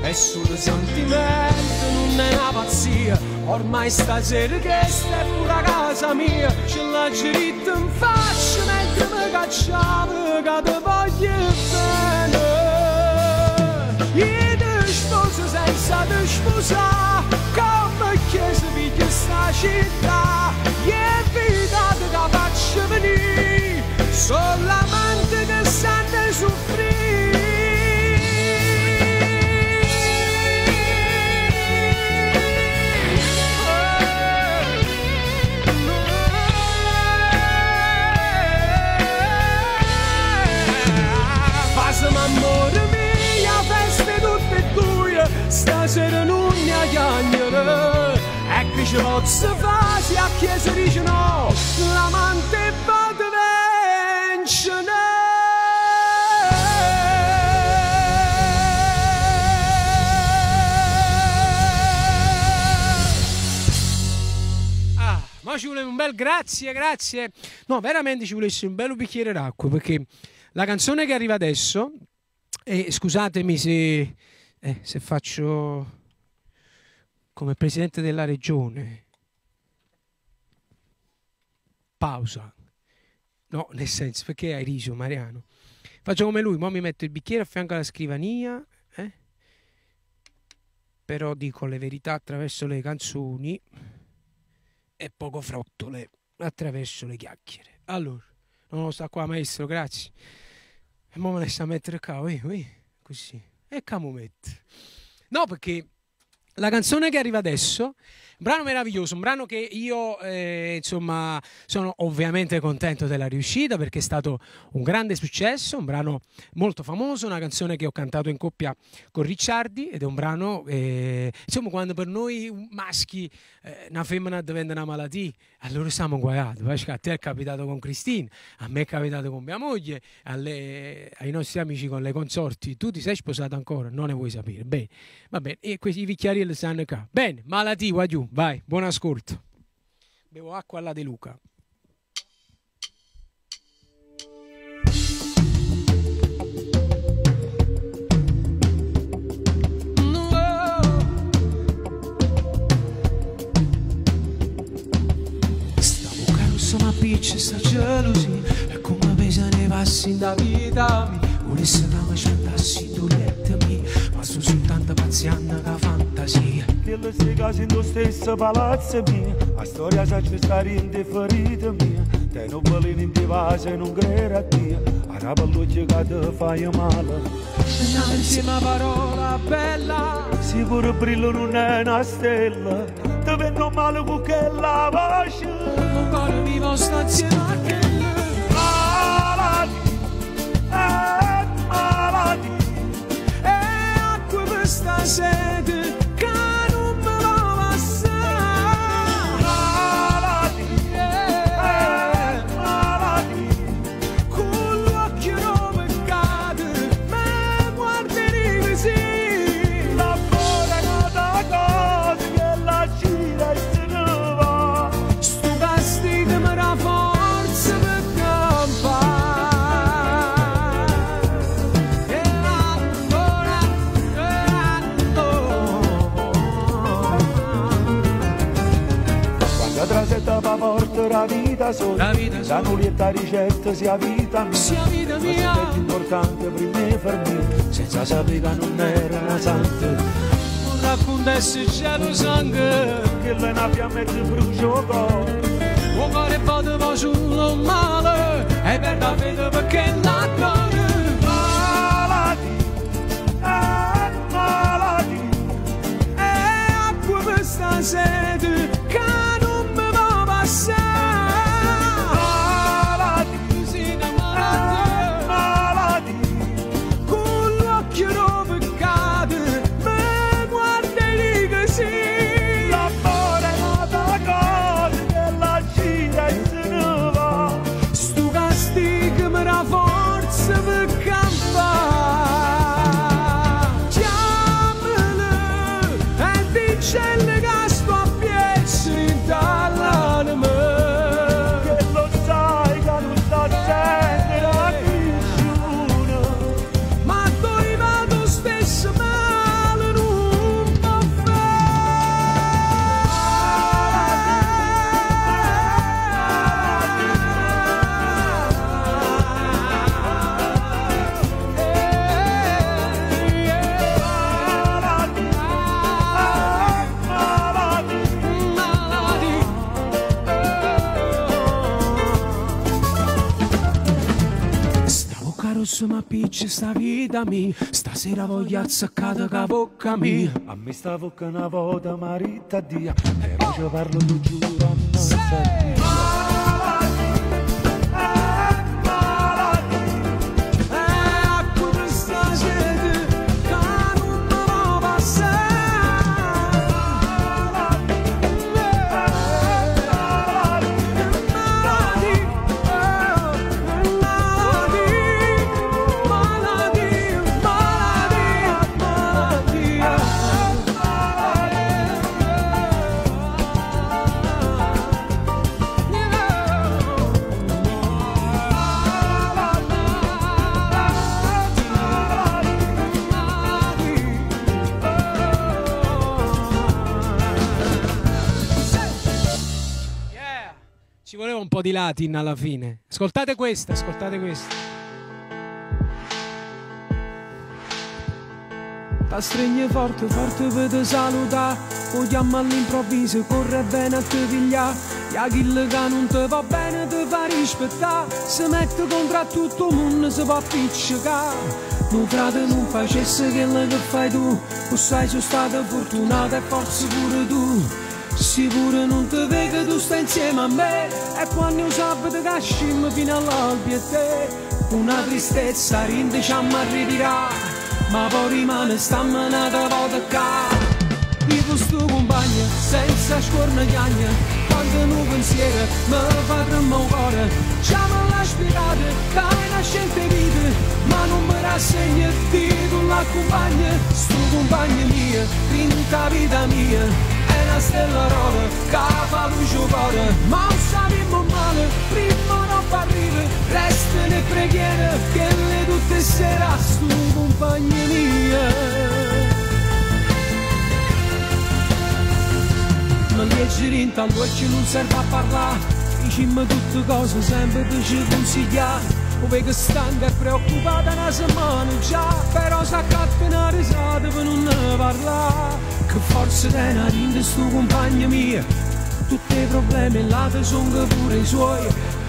È solo sentimento, non è una pazzia. Ormai stasera che stai pure a casa mia, ce l'ha diritto in faccia mentre mi cacciamo, che ti voglio bene. Io ti sposo senza ti sposare, come chiesa figlia sta città. È vita che faccio venire, sono l'amante che sente soffrire. Fare se a chiesa no, l'amante va di Ah, ma ci voleva un bel grazie, grazie. No, veramente ci volesse un bel bicchiere d'acqua perché la canzone che arriva adesso, e scusatemi se, eh, se faccio come presidente della regione, pausa. No, nel senso, perché hai riso, Mariano? Faccio come lui, mo mi metto il bicchiere a fianco alla scrivania, eh? però dico le verità attraverso le canzoni e poco frottole attraverso le chiacchiere. Allora, non sta qua maestro, grazie. E mo me ne sta a mettere qua, ui, ui, così. E mette. No, perché la canzone che arriva adesso, brano meraviglioso, un brano che io eh, insomma sono ovviamente contento della riuscita perché è stato un grande successo, un brano molto famoso, una canzone che ho cantato in coppia con Ricciardi ed è un brano, eh, insomma quando per noi maschi eh, una femmina diventa una malattia, allora siamo guaiati, perché a te è capitato con Cristina, a me è capitato con mia moglie, alle- ai nostri amici con le consorti, tu ti sei sposato ancora, non ne vuoi sapere, bene, va bene, e questi vicchiarielli stanno qua, bene, malattia, giù, vai, buon ascolto, bevo acqua alla De Luca. Ma piccia sta gelosia. E come pesa nei passi da vita mi Volesse che mi cantassi tu letto mi Ma sono soltanto paziente che fantasia Che le stai casi in stesso palazzo mio La storia sa ci sta rinde ferita mia Te non volini in vase non credere a Dio A rapalluccia che ti fai male L'ultima parola bella Sicuro brillo non è una stella Ti vengo male con quella voce Un cuore vivo sta insieme a quella Malati, eh, malati E acqua per sta sete vita sola La nulietta ricetta sia vita mia. Sia vita Ma mia. è importante per me per me Senza sapere che non era una santa Non raccontassi c'è lo sangue Che le e ti brucio cuore Un cuore pote va solo male E per la vita perché la cuore Malati, eh, malati E acqua per sta bocca rossa ma piccia sta vita mia Stasera voglio azzaccare che bocca mia A me stavo che una volta marita dia E poi ci parlo tu giuro a non po' di latin alla fine. Ascoltate questa, ascoltate questa. La stringe forte, forte per te salutare O chiama all'improvviso, corre bene a te pigliare E a chi che non ti va bene ti fa rispettare Se mette contro tutto il mondo si può appiccicare Non frate non facesse quello che fai tu O sai sono stata fortunata e forse pure tu Sicuro non ti vedo tu stai insieme a me. E quando io sabato che scimmo fino all'albi e te. Una tristezza rinde ci arriverà ma poi rimane stammanata volta qua io questo compagno senza scornagliagna quando un pensiero mi fa tremare il cuore chiama la spiegata che è una scelta vita ma non mi rassegna di tu la compagna sto compagno mio vinta vita mia è una stella rosa che fa luce cuore ma sappiamo male prima non arriva resta le preghiere che le tutte sera sto compagno mia Ma leggeri intanto ci non serve a parlare. Dicimmo tutte cose sempre per ci consigliare. Ove che stanca e preoccupata una settimana già Però sa una risata per non parlare Che forse una rinde sto compagno mia Tutti i problemi là te sono pure i suoi.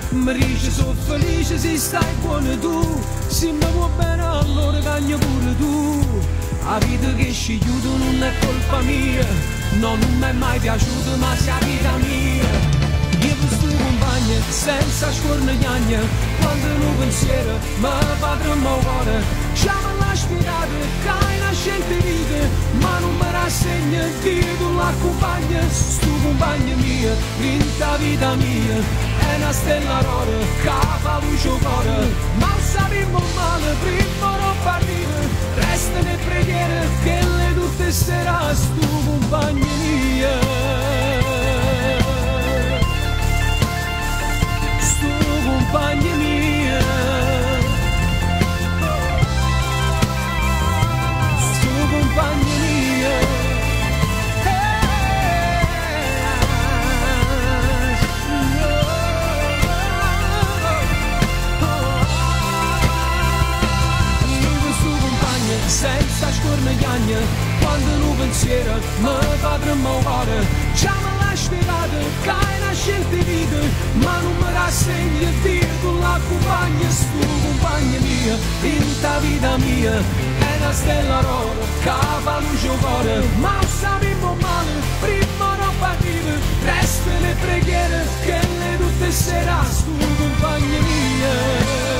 Mi dice sono felice se stai buono tu. Se mi vuoi bene allora cagno pure tu. La vita che ci aiuta non è colpa mia. No, non mi è mai piaciuto ma sia vita mia. Io questo compagno senza scornagliagna Quando un pensiero mi fa tremare il cuore Chiama la spiegata che hai una scelta vita Ma non mi rassegna di tu l'accompagna Sto compagno mio, vinta vita mia è una stella rosa che fa luce cuore ma sappiamo male prima non partire resta le preghiere che le tutte sera stu compagni mia stu compagni mia stu compagni senza scornagliagna quando un pensiero mi fa tremare il cuore chiama la spiegata che è una scelta di vita ma non mi rassegna a dire tu la compagna stu compagna mia vinta vita mia è una stella rosa che fa luce il cuore ma sappiamo male prima non partire resta le preghiere che le tutte sera stu compagna mia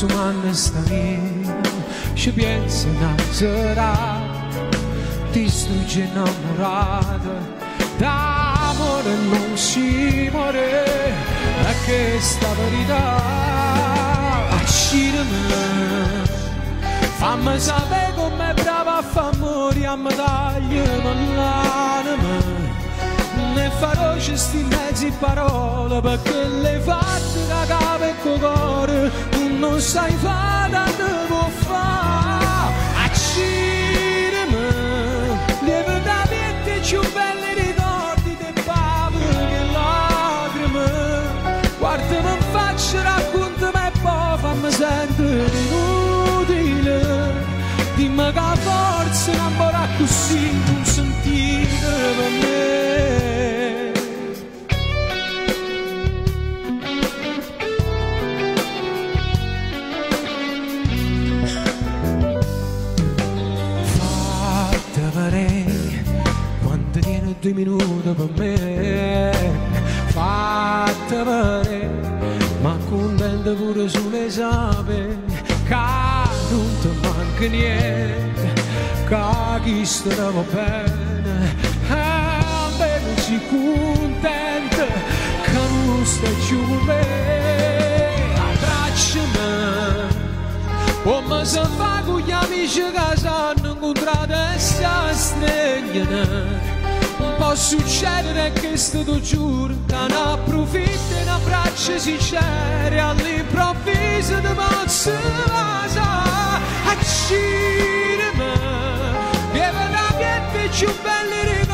il giorno col suo mano sta via Ci pensa una sera Distrugge innamorata D'amore non si muore E che sta verità? Accirami Fammi sapere com'è brava a far A me tagliami l'anima ne farò questi mezzi parole perché le fatte da capo e cuore non sai fare da devo fare. A devo lieve da metti più belli ricordi di pavo che lacrime. Guardami in faccio raccontami e poi fammi sentire inutile. Dimmi che forse non vorrà così non sentire per me. Tieni due minuti per me. Fatta vedere ma contento pure sull'esame che non ti manca niente che chi stava bene. Ah, bene si contenta che non stai più con me. Abbracciami come se fa con gli amici che sanno incontrate e si stringono Un po' succedere che sto giuro ne approfitti e ne abbracci sinceri All'improvviso ti pozzo vasa Accirimi Viene da piedi più belli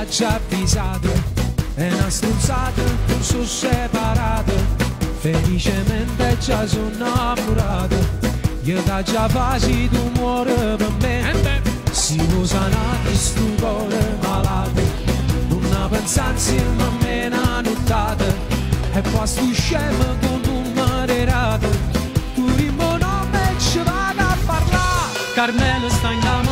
te l'ha già avvisato È una stronzata, non sono separato Felicemente già sono innamorato Io da già quasi tu muore per me Si può sanare sto cuore malato Non ne pensarsi ma me ne nottata E poi sto scemo con un marerato Tu rimbo nome e ci vado a parlare Carmelo sta in la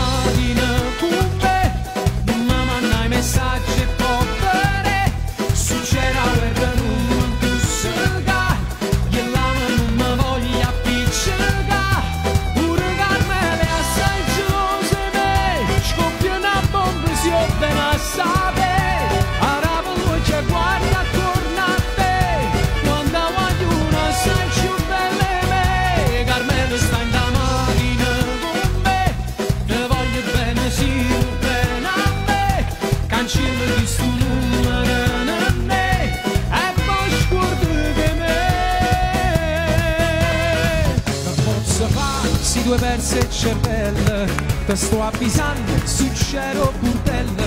il cervello Te sto avvisando, succero burdelle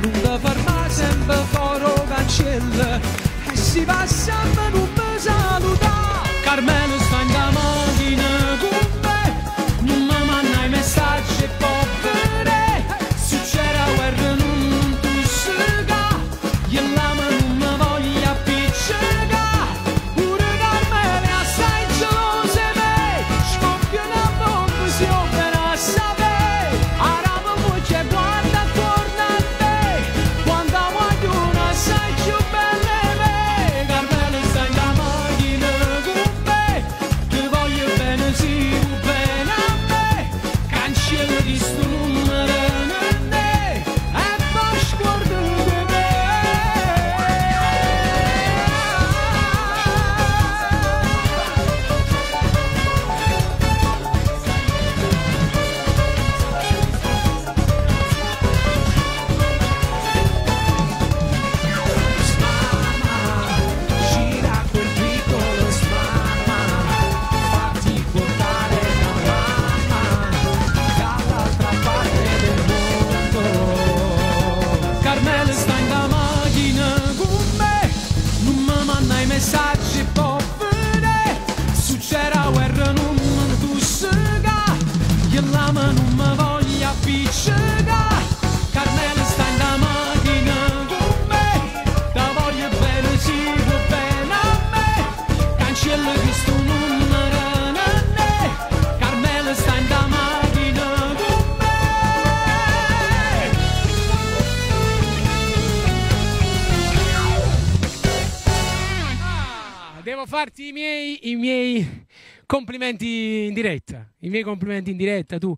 Non te fermare sempre foro cancello E si passa a non mi saluta. Carmelo farti i miei, i miei complimenti in diretta. I miei complimenti in diretta. Tu,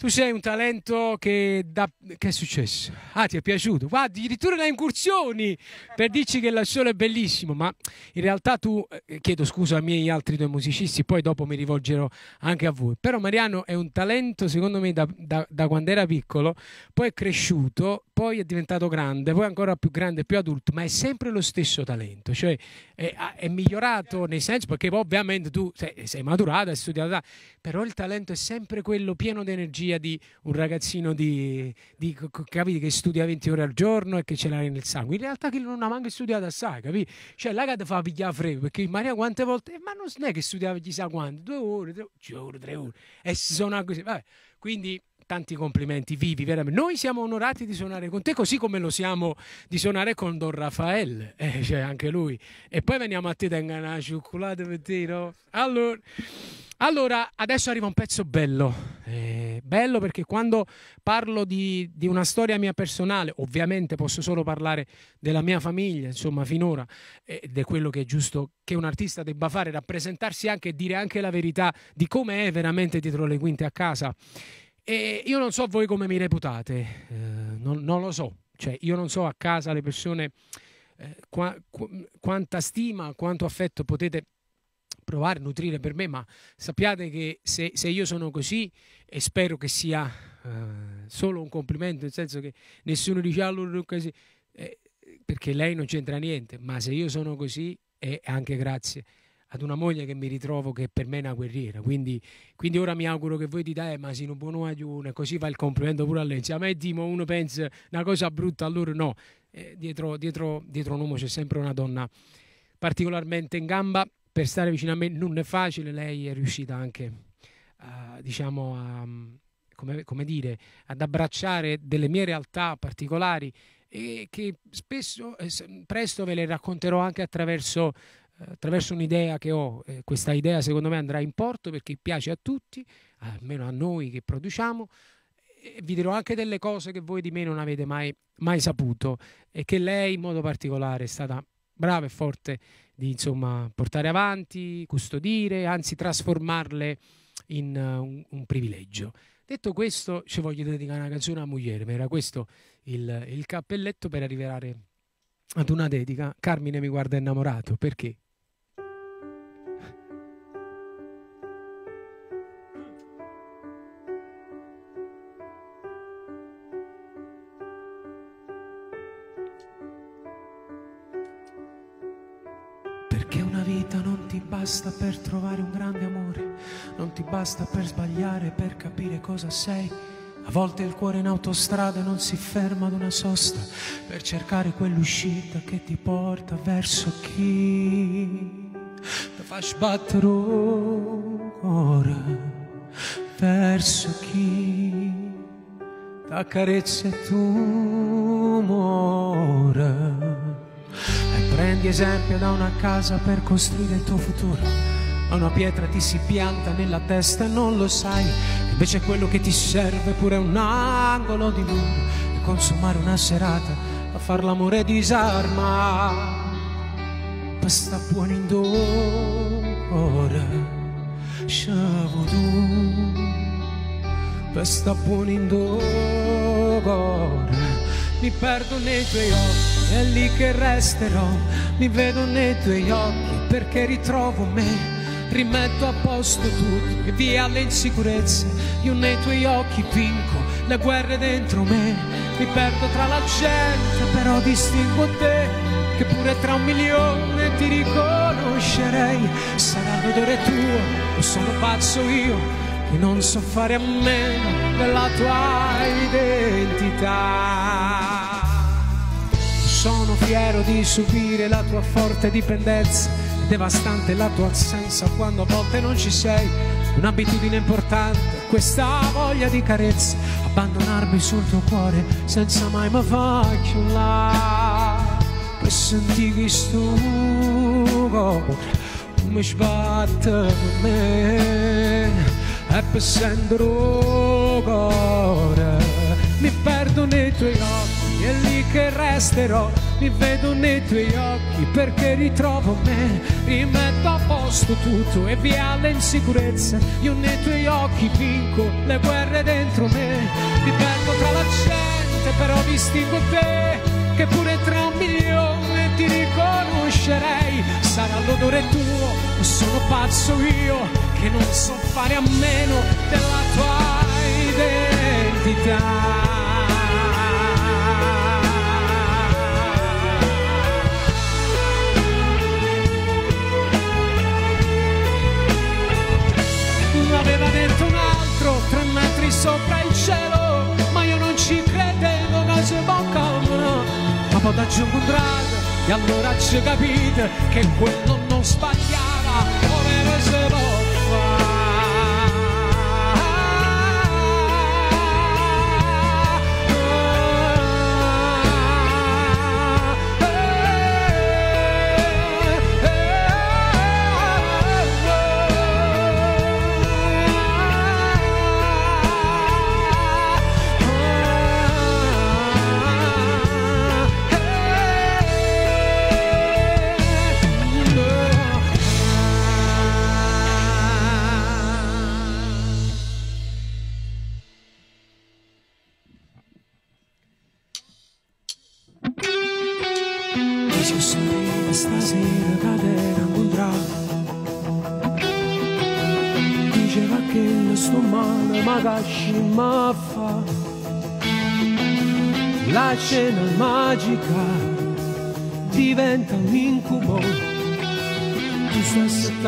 tu sei un talento che da... Che è successo? Ah, ti è piaciuto? Guarda, addirittura le incursioni per dirci che il solo è bellissimo, ma in realtà tu, eh, chiedo scusa ai miei altri due musicisti, poi dopo mi rivolgerò anche a voi. Però Mariano è un talento, secondo me, da, da- da quando era piccolo, poi è cresciuto, poi è diventato grande, poi ancora più grande, più adulto, ma è sempre lo stesso talento, cioè è, è migliorato nel senso perché ovviamente tu sei, sei maturato, hai studiato, da- però il talento è sempre quello pieno di energia di un ragazzino di, di- c- c- capiti, che studia 20 ore al giorno e che ce l'hai nel sangue. In realtà che non ha manco studiato assai, capito? Cioè che ti fa pigliare freddo, perché Maria quante volte, ma non è che studiava chissà quanto, due ore, tre, due ore, tre ore, e suona così, vabbè. Quindi tanti complimenti vivi, veramente. Noi siamo onorati di suonare con te, così come lo siamo di suonare con Don Raffaele, eh, cioè anche lui. E poi veniamo a te, tenga una cioccolata per te, no? Allora, allora, adesso arriva un pezzo bello. Eh, bello perché quando parlo di, di una storia mia personale, ovviamente posso solo parlare della mia famiglia, insomma, finora, ed è quello che è giusto che un artista debba fare, rappresentarsi anche e dire anche la verità di come è veramente dietro le quinte a casa. E io non so voi come mi reputate, eh, non, non lo so, cioè io non so a casa le persone eh, qua- qu- quanta stima, quanto affetto potete provare, nutrire per me, ma sappiate che se, se io sono così e spero che sia eh, solo un complimento, nel senso che nessuno dice allora non così, eh, perché lei non c'entra niente, ma se io sono così è anche grazie ad una moglie che mi ritrovo che per me è una guerriera. Quindi, quindi ora mi auguro che voi dite, eh, ma sei un buon aiuto, così fa il complimento pure a lei. Se a me Dimo uno pensa una cosa brutta, allora no. Eh, dietro, dietro, dietro un uomo c'è sempre una donna particolarmente in gamba. Per stare vicino a me non è facile, lei è riuscita anche a, diciamo, a, come, come dire, ad abbracciare delle mie realtà particolari e che spesso, eh, presto ve le racconterò anche attraverso attraverso un'idea che ho, eh, questa idea secondo me andrà in porto perché piace a tutti, almeno a noi che produciamo, e vi dirò anche delle cose che voi di me non avete mai, mai saputo e che lei in modo particolare è stata brava e forte di insomma, portare avanti, custodire, anzi trasformarle in eh, un, un privilegio. Detto questo, ci voglio dedicare una canzone a moglie, ma era questo il, il cappelletto per arrivare ad una dedica. Carmine mi guarda innamorato? Perché basta per trovare un grande amore, non ti basta per sbagliare, per capire cosa sei. A volte il cuore in autostrada non si ferma ad una sosta per cercare quell'uscita che ti porta verso chi ti fa sbattere il cuore, verso chi ti accarezza e tu muore. Prendi esempio da una casa per costruire il tuo futuro. Ma una pietra ti si pianta nella testa e non lo sai. Invece quello che ti serve pure è un angolo di muro. E consumare una serata a far l'amore disarma. Per sta buono in d'ora. Sciavo tu. Per sta buono in d'ora. Mi perdo nei tuoi occhi, è lì che resterò. Mi vedo nei tuoi occhi perché ritrovo me. Rimetto a posto tutto e via le insicurezze. Io nei tuoi occhi vinco le guerre dentro me. Mi perdo tra la gente, però distingo te. Che pure tra un milione ti riconoscerei. Sarà l'odore tuo o sono pazzo io che non so fare a meno della tua identità. Sono fiero di subire la tua forte dipendenza. Devastante la tua assenza quando a volte non ci sei. Un'abitudine importante, questa voglia di carezza. Abbandonarmi sul tuo cuore senza mai là. Per sentire che cuore mi sbatte me. E per sentire mi perdo nei tuoi occhi, è lì che resterò. Mi vedo nei tuoi occhi perché ritrovo me, rimetto a posto tutto e via le insicurezze. Io nei tuoi occhi vinco le guerre dentro me, mi perdo tra la gente, però distingo te, che pure tra un milione ti riconoscerei. Sarà l'odore tuo, o sono pazzo io, che non so fare a meno della tua identità. Detto un altro, tre metri sopra il cielo, ma io non ci credevo che si può Ma poi aggiungo un drago, e allora ci capite che quello non sbagliava, come si può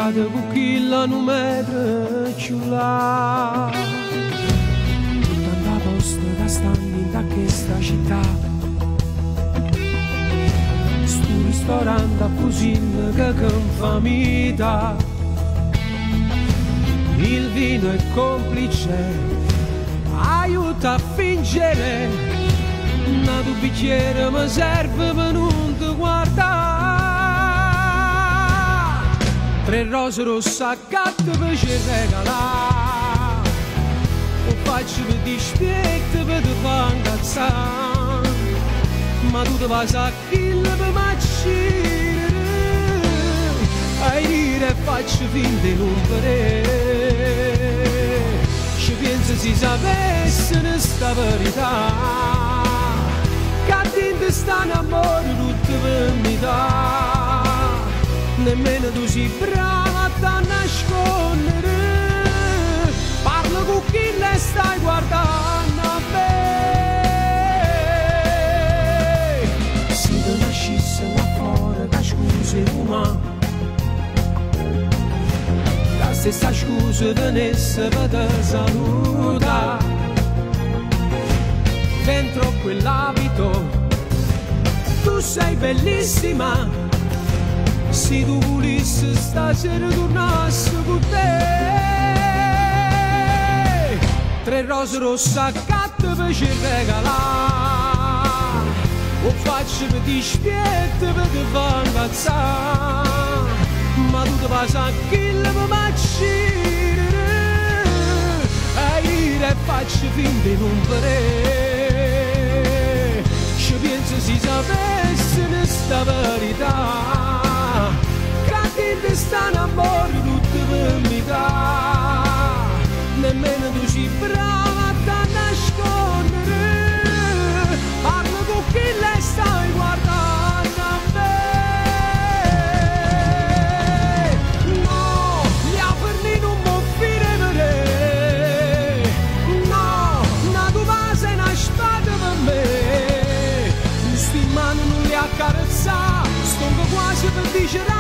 stai settato con chi la numero ciulà Tutta la posta da stanni da questa città. Sto ristorante a cucina che con famiglia il vino è complice aiuta a fingere. Tu bicchiere mi serve per non ti guardare tre rose rosse a gatto per ci regalare o faccio per dispietto per ti far incazzare. Ma tu ti vai a kill per macire ai dire faccio finta di non vedere ci penso si sapesse questa verità. Che a sta un amore tutto per metà nemmeno tu sei brava a nascondere. Parla con chi le stai guardando a me. Se tu nascisse là fuori che scuse umane. La stessa scusa venisse per te salutare dentro quell'abito tu sei bellissima se tu volissi stasera tornasse con te. Tre rose rosse a gatto per ci regalare o faccio per dispietto per te far incazzare ma tu ti vai a kill per macire e io faccio finta di non vedere ci penso si sapesse questa verità che ti sta un amore tutto per metà nemmeno tu ci brava a nascondere parla con chi le stai guardando a me no gli aperni non può finire no una tua è una spada per me sti mano non li accarezza sto quasi per dire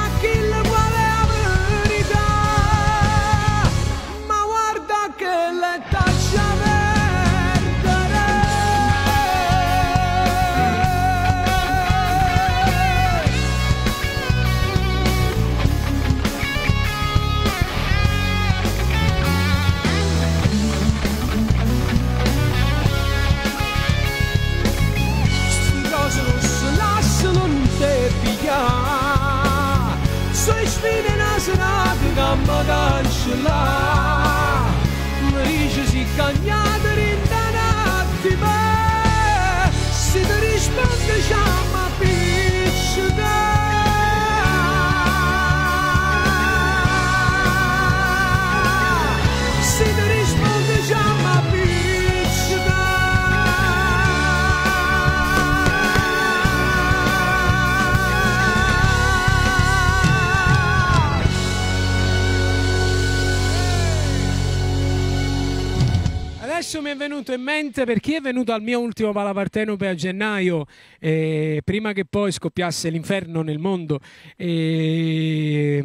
magari Adesso mi è venuto in mente per chi è venuto al mio ultimo Palapartenope a gennaio, eh, prima che poi scoppiasse l'inferno nel mondo. eh,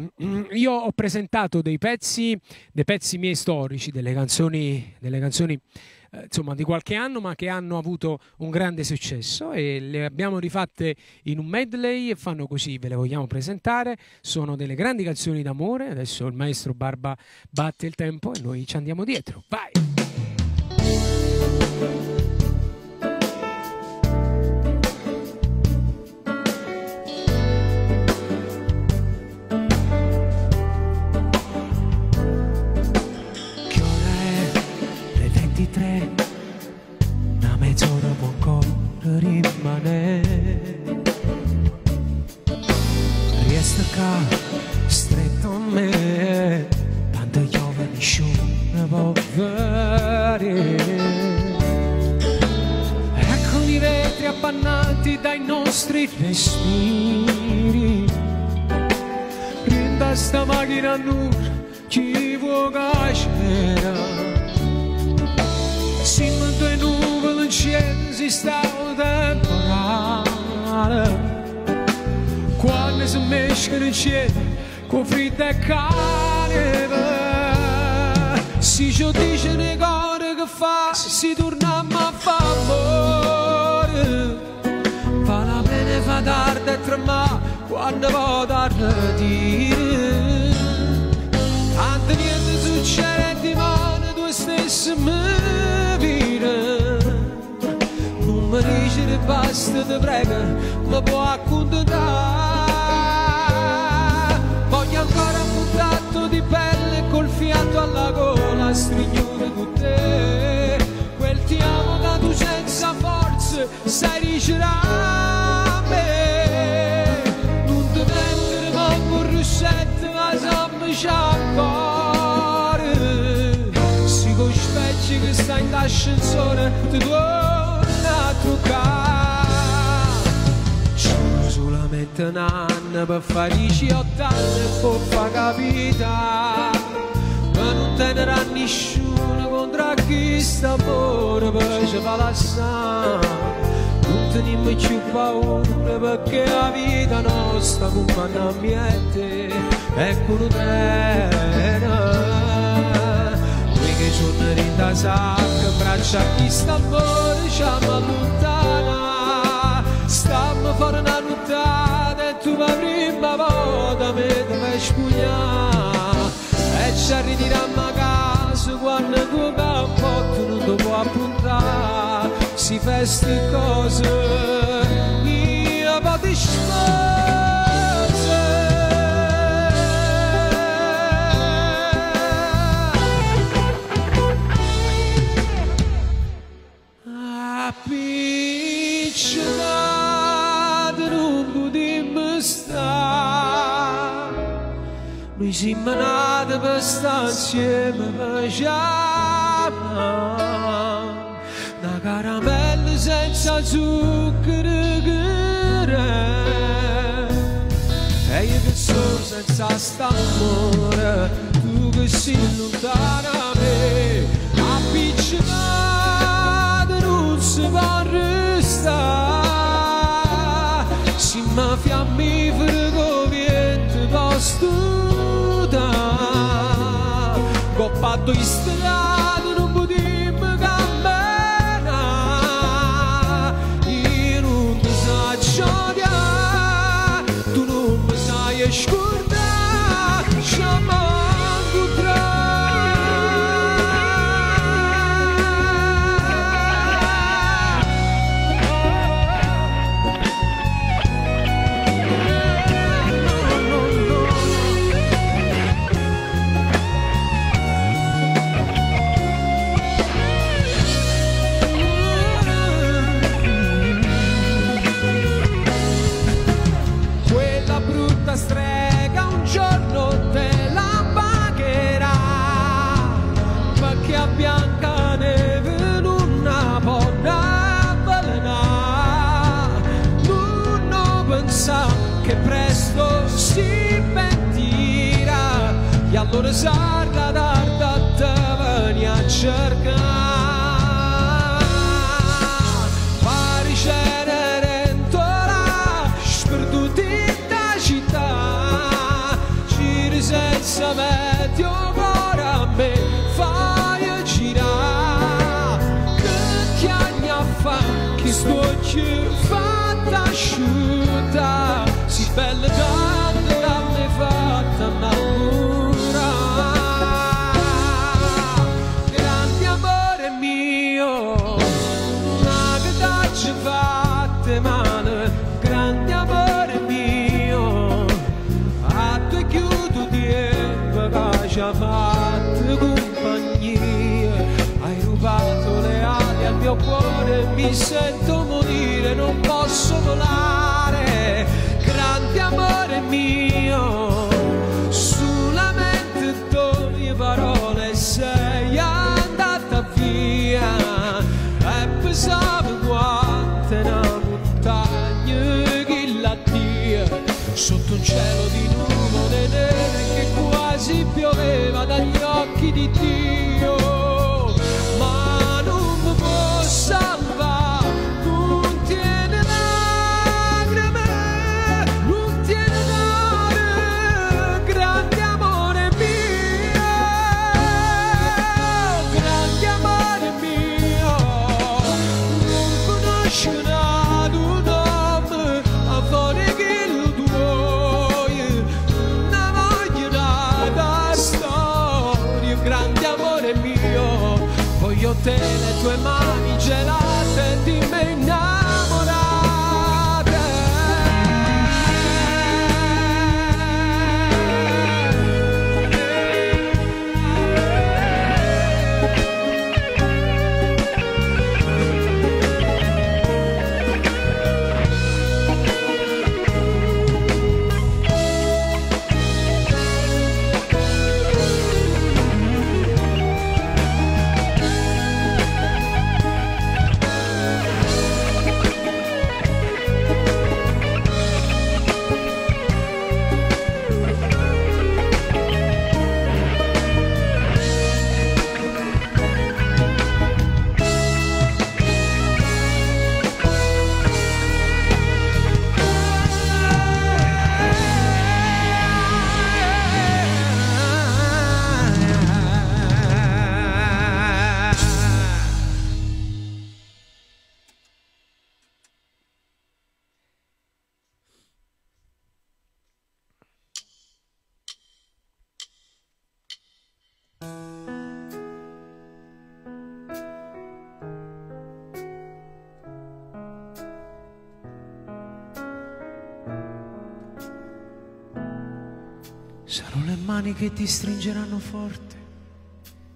io ho presentato dei pezzi, dei pezzi miei storici, delle canzoni, delle canzoni eh, insomma di qualche anno ma che hanno avuto un grande successo e le abbiamo rifatte in un medley e fanno così, ve le vogliamo presentare, sono delle grandi canzoni d'amore, adesso il maestro Barba batte il tempo e noi ci andiamo dietro, vai! Che ora è? Le 23 Una mezz'ora può ancora rimanere Resta qua stretto a me Tanto piove nessuno può vedere Ecco vetri abbannati dai nostri respiri. Rinda sta macchina nu chi vuoi cacera Siamo due nuvole in cielo si sta temporale Quando si mescono in cielo con freddo e caneve Si ci dice le cose che fa si torniamo a fa amore. Fa la tardi e tremare quando vado a dire. Tanto niente succede di mano tu stesso mi vire. Non mi dici che basta ti prego mi può accontentare. Voglio ancora un contatto di pelle col fiato alla gola Strignore con te. Quel ti amo da tu senza forze sai ricerare che sta in ascensore ti torna a toccare Sono solamente un anno per fare i 18 anni e poi fa capita. Ma non tenerà nessuno contro chi sta amore poi ci fa lasciare non teniamo più paura perché la vita nostra come ambiente è con treno Da sacca, braccia chi sta amore ci allontana Stiamo fuori una nottata e tu la prima volta mi devi spugnare E ci ritiriamo a casa quando tu cappotto non ti può appuntare. Si feste cose io poi ti Noi siamo nati per stare insieme facciamo Una caramella senza zucchero che re E io che sono senza st'amore Tu che sei lontana da me Appiccicato non si può restare Siamo fiammiferi con viento posto Coppato in allora sarà tardi a te veni a cercare mi sento morire non posso volare. Grande amore mio sulla mente toglie parole sei andata via. E pesava quanto una montagna che la dia sotto un cielo di ti stringeranno forte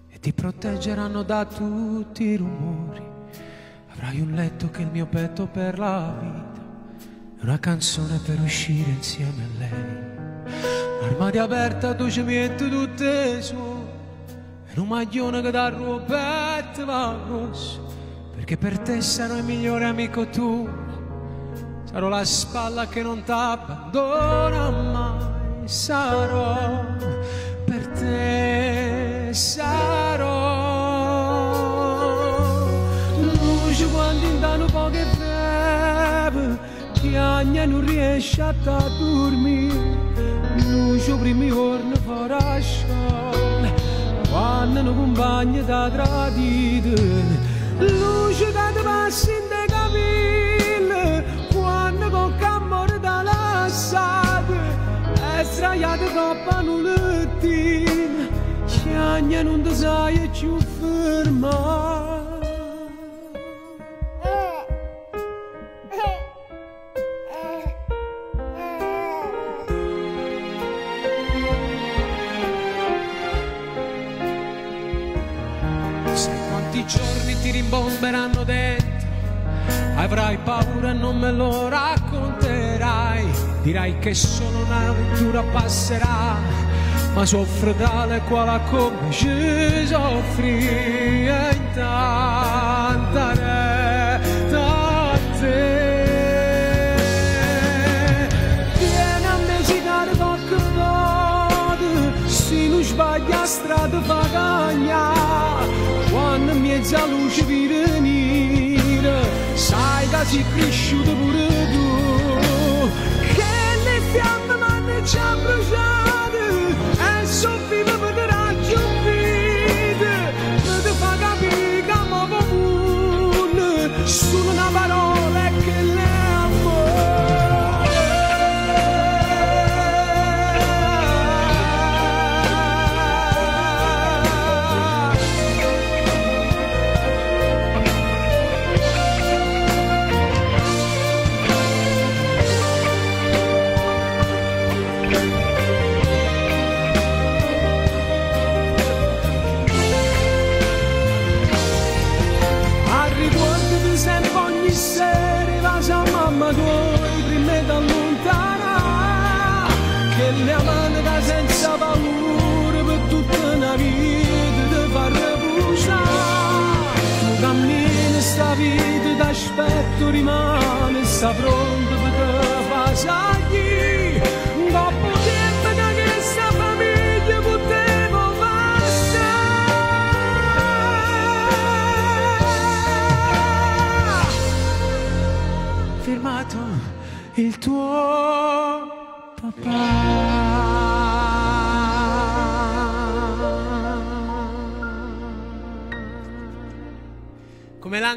e ti proteggeranno da tutti i rumori. Avrai un letto che è il mio petto per la vita e una canzone per uscire insieme a lei. Un'armadia aperta dove ci metto tutte suore e un maglione che da petto va rosso perché per te sarò il migliore amico tuo sarò la spalla che non t'abbandona mai sarò per te sarò luce quando intanto poche febbre piagna e non riesce a dormire luce primi giorni fuori a scuola quando non compagni da tradite luce da te passi in e sdraiate troppo in un lettino chiagna non ti sai più fermare Sai quanti giorni ti rimbomberanno dentro? Avrai paura e non me lo racconterai Dirai che solo un'avventura passerà Ma soffro tale quale come ci soffri E intanto resta a te. Vieni a me citare qualche volta Si non sbaglia strada fa cagna quando in mezzo a luce vi venire sai che si cresciuto pure tu che le fiamme m'hanno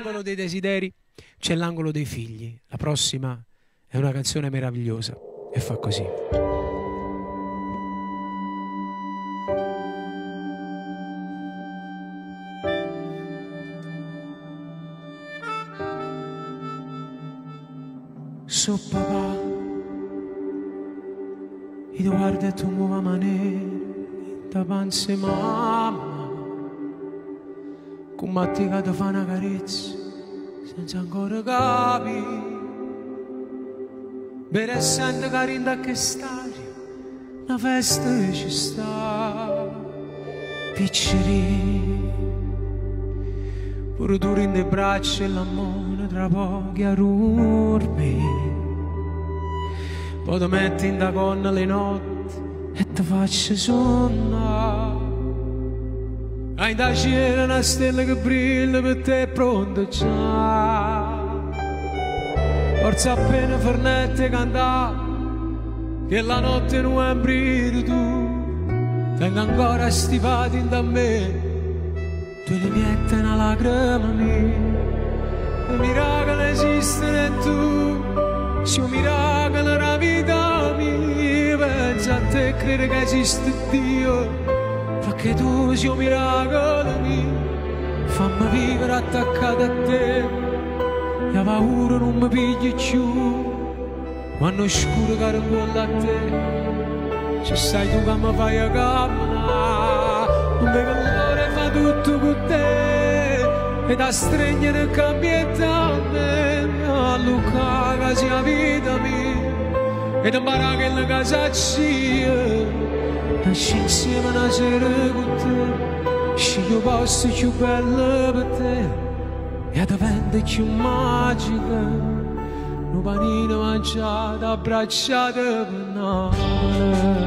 l'angolo dei desideri c'è l'angolo dei figli. La prossima è una canzone meravigliosa e fa così. So papà, io guardo tu muova manere, da panze mamma, ti che ti fa una carezza, senza ancora capire. Per essere carina da che stadio, una festa ci sta, piccoli. Pure tu in le braccia e l'amore tra pochi a rurmi. Poi ti metti in da gonna le notti e ti faccio sonnare. Hai da cielo una stella che brilla per te è pronta già. Forza appena fornette cantare, che la notte non è brilla tu. Tengo ancora stipati da me, tu li metti una lacrima mia. Il miracolo esiste e tu, sei un miracolo nella vita mia. Pensa a te, crede che esiste Dio, perché tu sei un miracolo mio. Fammi vivere attaccato a te, la paura non mi pigli più. Quando scuro caro quello a te, ci stai tu che mi fai a camminare. Non vedo l'ora fa tutto con te, e da stringere cambietame, a Luca che sia vita mia, e da che la casa sia, nasci insieme una sera con te, scegli posto più bello per te. E ad vende più magica, un panino mangiato, abbracciato per noi.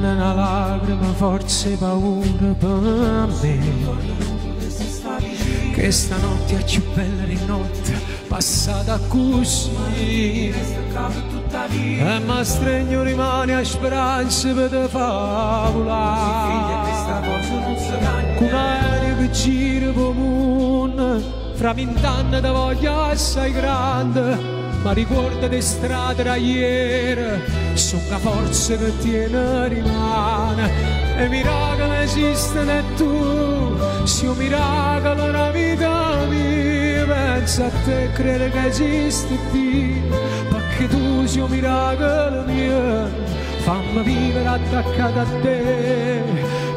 E non una lacrima, forse paura per me. Che stanotte è più bella di notte passata così. E ma stregno rimane a speranza per te favola. Con aereo che gira mondo fra vent'anni da voglia assai grande ma ricorda di strade da ieri la forza che tiene rimane e miracolo esistono e tu. Sei un miracolo nella vita mia pensa a te crede che esiste Dio perché tu sei un miracolo mio fammi vivere attaccata a te.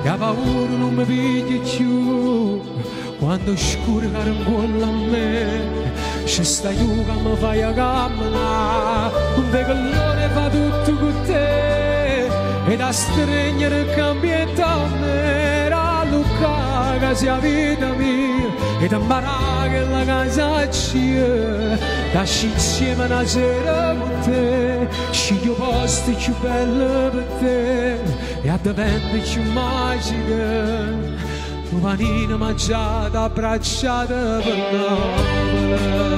Che la paura non mi pigli più quando scuro carangola a me ci stai tu che mi fai a camminare un vecchione fa tutto con te. E da stringere cambietta a me toccare che sia vita mia. Ed imparare che la casa c'è lasci insieme una sera con te. Sceglio posti più belli per te. E a dipende più magiche tu panino mangiata abbracciata per Napoli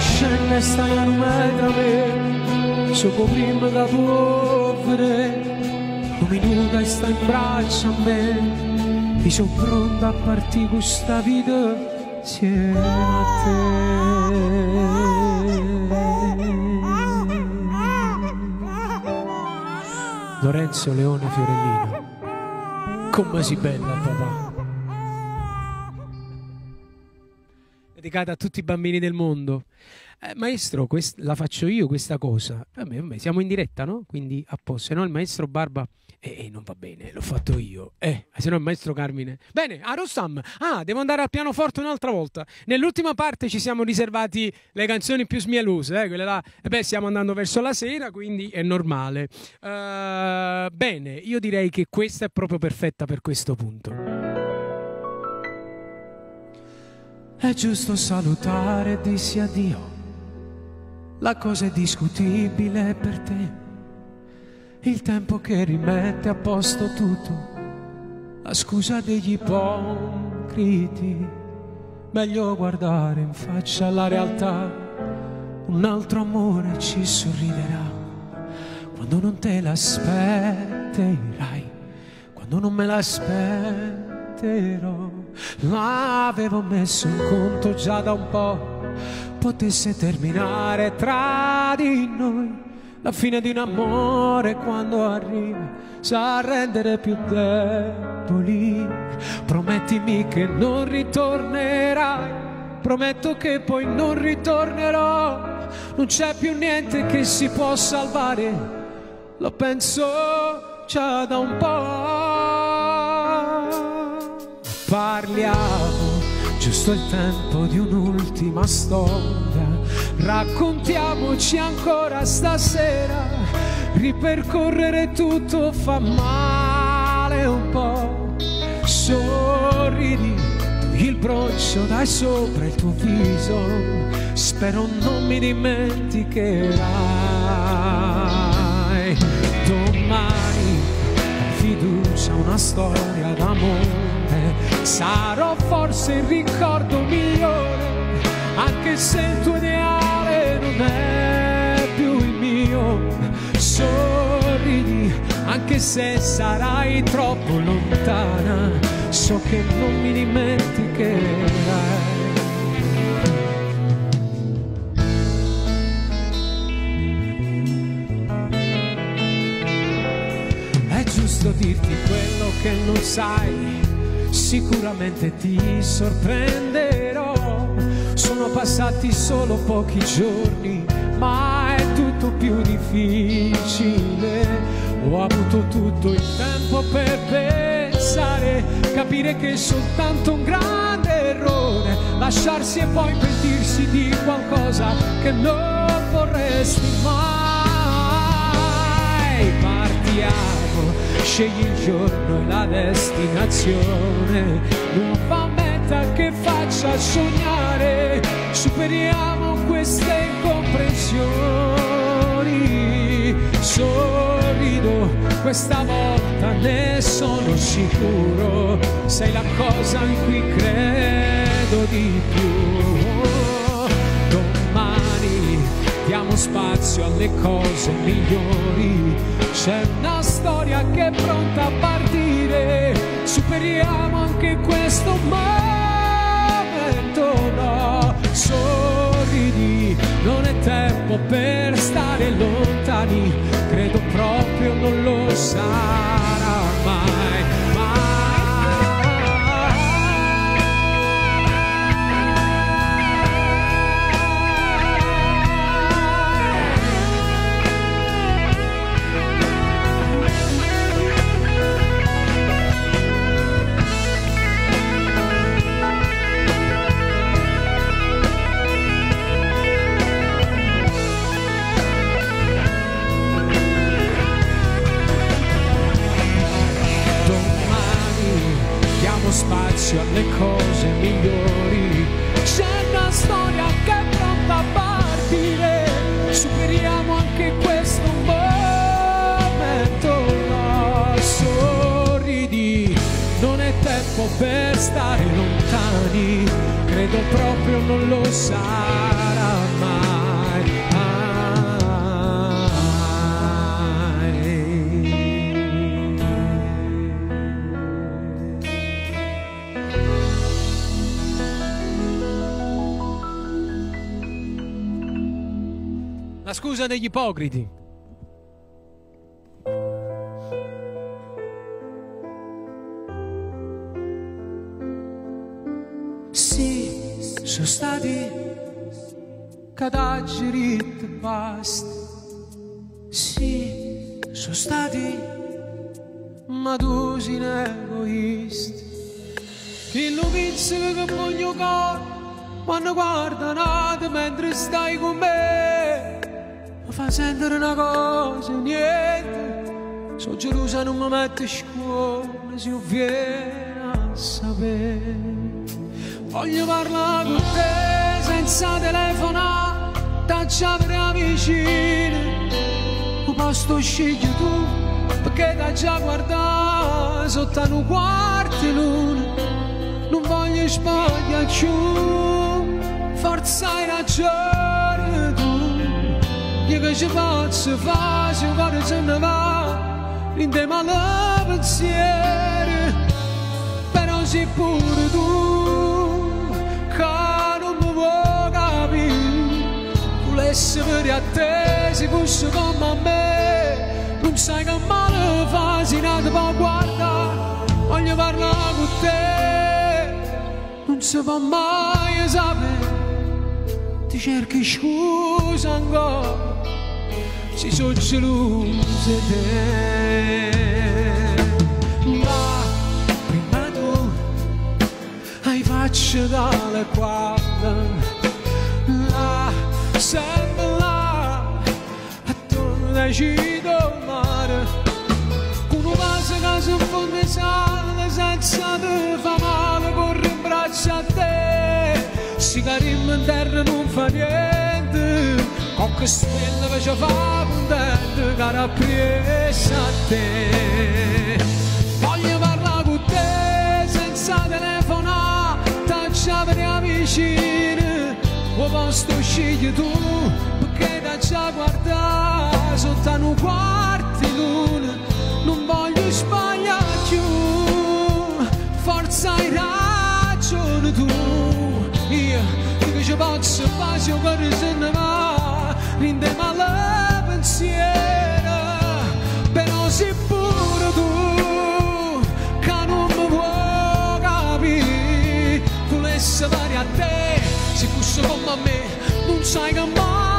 scende stai a da me Solo prima che povere Un minuto e stai in braccio a me Mi sono pronta a partire questa vita Lorenzo Leone Fiorellino. Come si bella papà? Dedicata a tutti i bambini del mondo. Eh, maestro, quest- la faccio io questa cosa. Vabbè, vabbè, siamo in diretta, no? Quindi a posto. Se no il maestro Barba... Eh, eh, non va bene, l'ho fatto io. Eh, se no il maestro Carmine... Bene, a Rossam. Ah, devo andare al pianoforte un'altra volta. Nell'ultima parte ci siamo riservati le canzoni più smieluse, eh, quelle là. E beh, stiamo andando verso la sera, quindi è normale. Uh, bene, io direi che questa è proprio perfetta per questo punto. È giusto salutare, dissi addio. La cosa è discutibile per te. Il tempo che rimette a posto tutto. La scusa degli ipocriti. Meglio guardare in faccia la realtà. Un altro amore ci sorriderà. Quando non te l'aspetterai. Quando non me l'aspetterò. L'avevo messo in conto già da un po', potesse terminare tra di noi. La fine di un amore quando arriva sa rendere più deboli. Promettimi che non ritornerai, prometto che poi non ritornerò. Non c'è più niente che si può salvare, lo penso già da un po' parliamo, giusto il tempo di un'ultima storia. Raccontiamoci ancora stasera, ripercorrere tutto fa male un po'. Sorridi, il broncio dai sopra il tuo viso, spero non mi dimenticherai. Domani fiducia, una storia d'amore. Sarò forse il ricordo migliore, anche se il tuo ideale non è più il mio. Sorridi, anche se sarai troppo lontana, so che non mi dimenticherai. È giusto dirti quello che non sai, sicuramente ti sorprenderò. Sono passati solo pochi giorni, ma è tutto più difficile. Ho avuto tutto il tempo per pensare, capire che è soltanto un grande errore, lasciarsi e poi pentirsi di qualcosa che non vorresti mai. Partiamo, scegli il giorno e la destinazione, nuova meta che faccia sognare, superiamo queste incomprensioni. Sorrido, questa volta ne sono sicuro, sei la cosa in cui credo di più. Diamo spazio alle cose migliori, c'è una storia che è pronta a partire, superiamo anche questo momento, no, sorridi, non è tempo per stare lontani, credo proprio non lo sarà mai, spazio alle cose migliori. C'è una storia che è pronta a partire, superiamo anche questo momento. Là. Sorridi, non è tempo per stare lontani, credo proprio non lo sarà mai. Scusa degli ipocriti. Sì, sono stati cadaveri di pasta. Sì, sono stati madusi in egoisti. Chi lo pensa che voglio cuore quando guarda nata mentre stai con me fa sentire una cosa, niente. Sono gelosa non mi mette scuola se io viene a sapere. Voglio parlare con te senza telefonare, tacciare vicino. Un posto scegli tu, perché da già guardare sotto un quarto luna. Non voglio sbagliare più, forza hai ragione Io che ci faccio fare, se un cuore se ne va, in te male pensieri, però sei pure tu, che non mi vuoi capire. Volessi vedere a te, se fosse come a me, non sai che male fa, se ti può guardare, voglio parlare con te. Non si può mai sapere, ti cerchi scusa ancora, si sono gelose te. Ma prima tu hai faccia dalle quadre, là, sempre là, attorno ai cido mare, con un vaso che si fonde sale senza te fa male, corre in braccio a te, si carimmo in terra non fa niente, con che stella che ci fa contento, cara presa a te. Voglio parlare con te senza telefonare, tacciare vicino, o posto scegli tu, perché da già guardare sotto un quarto di luna, non voglio sbagliare più, forza hai ragione tu, io che ci posso fare se cuore se ne va, rinde male pensiero, però sei pure tu, che non mi vuoi capire, volessi fare a te, se fosse come a me, non sai che male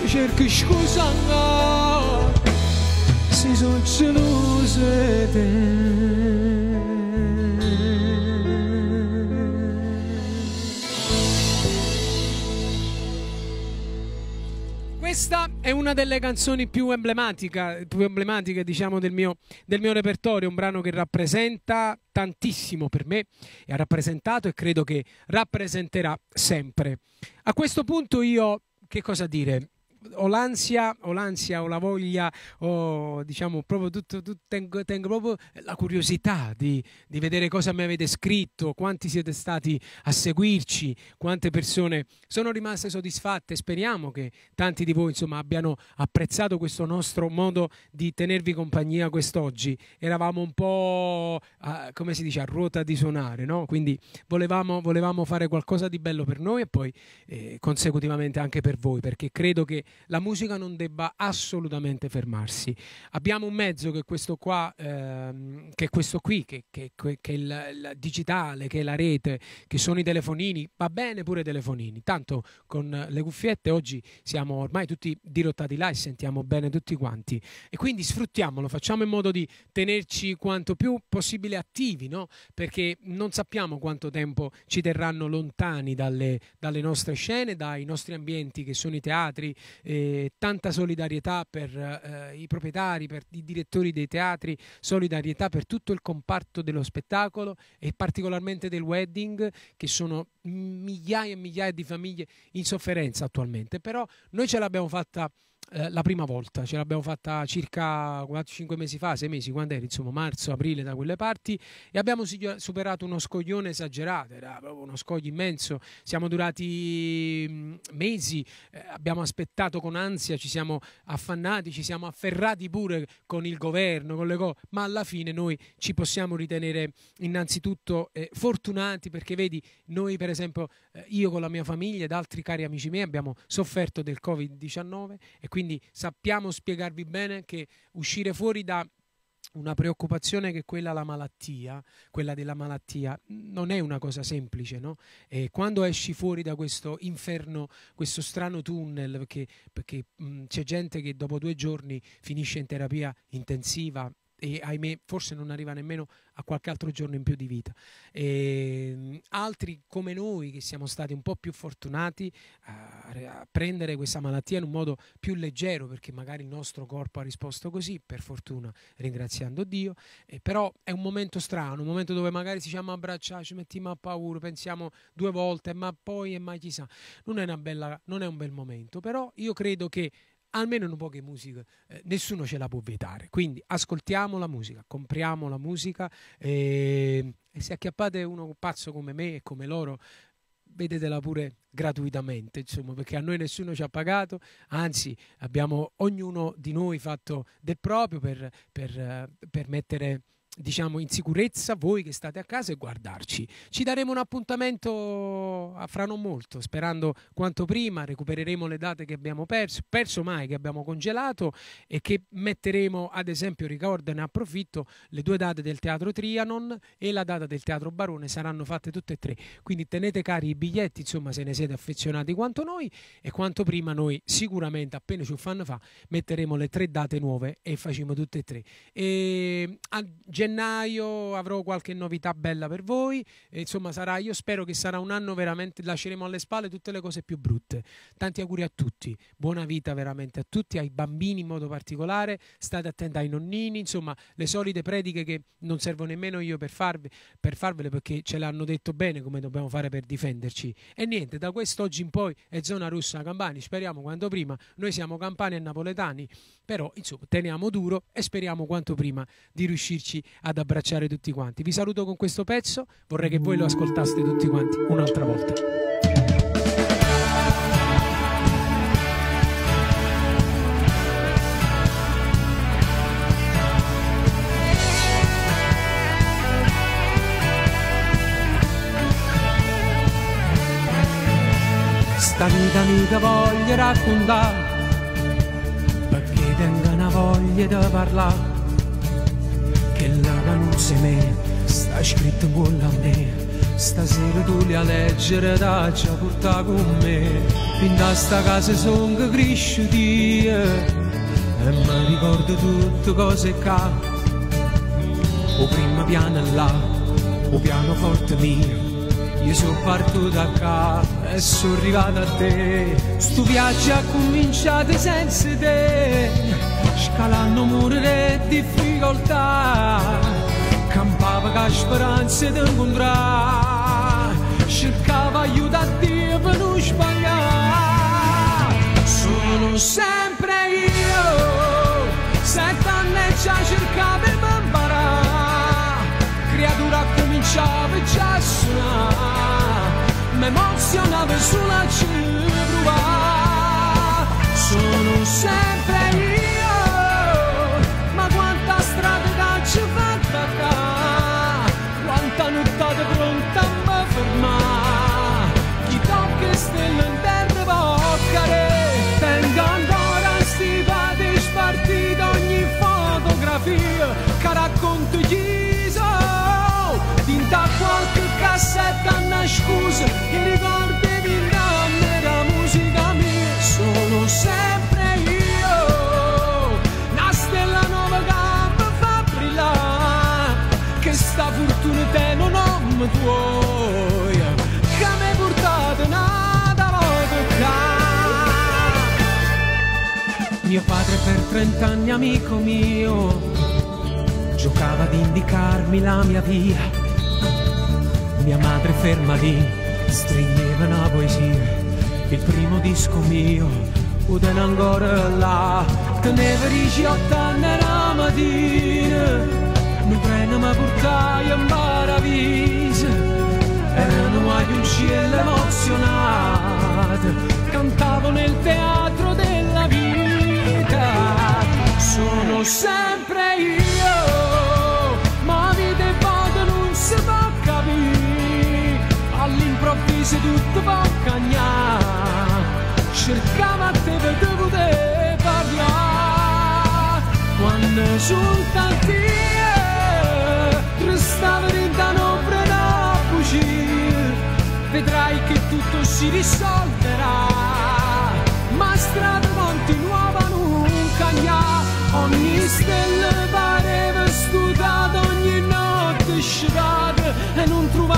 mi cerchi scusa ancora, si sono gelose Questa è una delle canzoni più più emblematiche diciamo, del, mio, del mio repertorio, un brano che rappresenta tantissimo per me e ha rappresentato e credo che rappresenterà sempre. A questo punto io, che cosa dire? Ho l'ansia, ho l'ansia, ho la voglia, ho diciamo proprio tutto, tutto- tengo, tengo proprio la curiosità di, di vedere cosa mi avete scritto, quanti siete stati a seguirci, quante persone sono rimaste soddisfatte. Speriamo che tanti di voi insomma abbiano apprezzato questo nostro modo di tenervi compagnia quest'oggi. Eravamo un po' a- come si dice a ruota di suonare, no? Quindi volevamo, volevamo fare qualcosa di bello per noi e poi eh, consecutivamente anche per voi, perché credo che la musica non debba assolutamente fermarsi. Abbiamo un mezzo che è questo qua, ehm, che è questo qui, che, che- che è il, digitale, che è la rete, che sono i telefonini, va bene pure i telefonini, tanto con le cuffiette oggi siamo ormai tutti dirottati là e sentiamo bene tutti quanti e quindi sfruttiamolo, facciamo in modo di tenerci quanto più possibile attivi, no? perché non sappiamo quanto tempo ci terranno lontani dalle, dalle nostre scene, dai nostri ambienti che sono i teatri, eh, tanta solidarietà per eh, i proprietari, per i direttori dei teatri, solidarietà per tutto il comparto dello spettacolo e particolarmente del wedding, che sono migliaia e migliaia di famiglie in sofferenza attualmente, però noi ce l'abbiamo fatta eh, la prima volta, ce l'abbiamo fatta circa 5 mesi fa, 6 mesi, quando era insomma marzo, aprile da quelle parti e abbiamo superato uno scoglione esagerato, era proprio uno scoglio immenso, siamo durati mm, mesi, eh, abbiamo aspettato con ansia, ci siamo affannati, ci siamo afferrati pure con il governo, con le cose, ma alla fine noi ci possiamo ritenere innanzitutto eh, fortunati perché vedi, noi per esempio, eh, io con la mia famiglia ed altri cari amici miei abbiamo sofferto del Covid-19 e quindi sappiamo spiegarvi bene che uscire fuori da una preoccupazione che quella la malattia, quella della malattia, non è una cosa semplice, no? E quando esci fuori da questo inferno, questo strano tunnel, perché, perché mh, c'è gente che dopo due giorni finisce in terapia intensiva e ahimè forse non arriva nemmeno a qualche altro giorno in più di vita. E, mh, altri come noi che siamo stati un po' più fortunati a, prendere questa malattia in un modo più leggero perché magari il nostro corpo ha risposto così, per fortuna ringraziando Dio, eh, però è un momento strano, un momento dove magari ci siamo abbracciati, ci mettiamo a paura, pensiamo due volte, ma poi e mai chissà. Non è, una bella, non è un bel momento, però io credo che almeno in poche musiche eh, nessuno ce la può vietare. Quindi ascoltiamo la musica, compriamo la musica e, e se acchiappate uno pazzo come me e come loro, vedetela pure gratuitamente, insomma, perché a noi nessuno ci ha pagato, anzi abbiamo ognuno di noi fatto del proprio per, per, eh, per mettere diciamo in sicurezza voi che state a casa e guardarci. Ci daremo un appuntamento a fra non molto, sperando quanto prima recupereremo le date che abbiamo perso, perso mai che abbiamo congelato e che metteremo ad esempio, ricordo ne approfitto, le due date del Teatro Trianon e la data del Teatro Barone saranno fatte tutte e tre. Quindi tenete cari i biglietti, insomma, se ne siete affezionati quanto noi e quanto prima noi sicuramente appena ci fanno fa metteremo le tre date nuove e facciamo tutte e tre. E a gennaio avrò qualche novità bella per voi. E, insomma, sarà, io spero che sarà un anno veramente, lasceremo alle spalle tutte le cose più brutte. Tanti auguri a tutti, buona vita veramente a tutti, ai bambini in modo particolare. State attenti ai nonnini, insomma, le solite prediche che non servo nemmeno io per, farvi, per farvele perché ce l'hanno detto bene come dobbiamo fare per difenderci. E niente, da quest'oggi in poi è zona russa Campani, speriamo quanto prima. Noi siamo campani e napoletani, però insomma teniamo duro e speriamo quanto prima di riuscirci ad abbracciare tutti quanti. Vi saluto con questo pezzo, vorrei che voi lo ascoltaste tutti quanti un'altra volta. Sta vita mica voglio raccontare voglia di parlare che la sei me in cuore a me. Stasera tu li a leggere da ci portare con me. In da sta casa son che cresciuti e mi ricordo tutte cose che o prima piano là o piano forte mio. Io sono partito da qua e sono arrivato a te. Sto viaggio ha cominciato senza te scalando muri e difficoltà. Campava con speranza di incontrare cercava aiuto a Dio per non sbagliare. Sono sempre io, sette anni già cercavo di imparare, creatura cominciava già a suonare, mi emozionava sulla cipruva, sono sempre io, Mio padre per 30 anni amico mio, giocava ad indicarmi la mia via. Mia madre ferma lì, stringeva una poesia, il primo disco mio, udene ancora là, teneva 18 anni la mattina, mi prende ma portai a Maravise, erano mai un cielo emozionato, sono sempre io, ma vita e vado non si può capire, all'improvviso tutto può cagnare, cercavo a te per te poter parlare, quando soltanto io restavo in tanopra da bugie, vedrai che tutto si risolverà, ma strada ogni stella pareva studata, ogni notte scevata e non trovava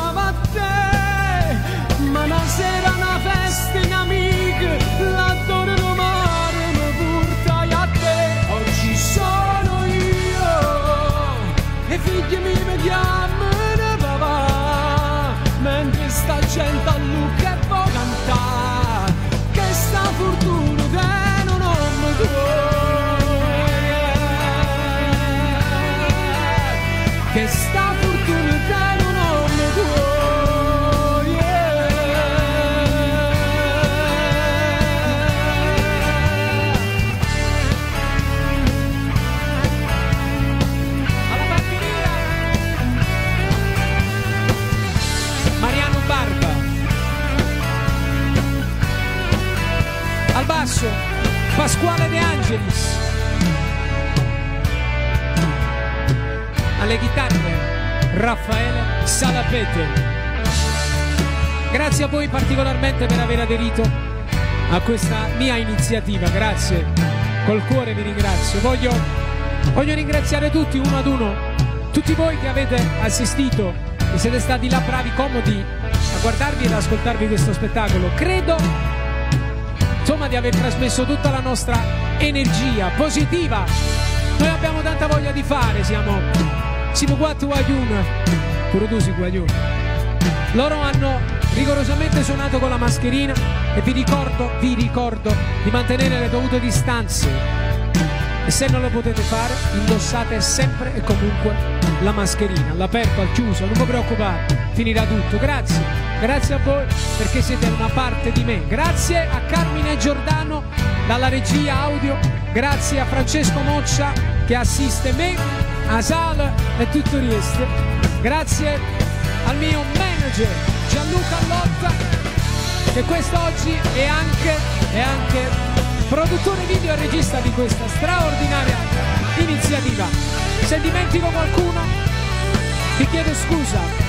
Pasquale De Angelis. Alle chitarre Raffaele Salapete. Grazie a voi particolarmente per aver aderito a questa mia iniziativa. Grazie col cuore vi ringrazio. Voglio, voglio ringraziare tutti uno ad uno tutti voi che avete assistito e siete stati là bravi comodi a guardarvi ed ascoltarvi questo spettacolo. Credo insomma di aver trasmesso tutta la nostra energia positiva. Noi abbiamo tanta voglia di fare, siamo siamo quattro guagliun, pure tu guagliun. Loro hanno rigorosamente suonato con la mascherina e vi ricordo, vi ricordo di mantenere le dovute distanze. E se non lo potete fare, indossate sempre e comunque la mascherina, all'aperto, al chiuso, non vi preoccupate, finirà tutto. Grazie, grazie a voi perché siete una parte di me. Grazie a Carmine Giordano dalla regia audio, grazie a Francesco Moccia che assiste me, a Sal e tutto il resto. Grazie al mio manager Gianluca Lotta che quest'oggi è anche, è anche produttore video e regista di questa straordinaria iniziativa. Se dimentico qualcuno, vi chiedo scusa.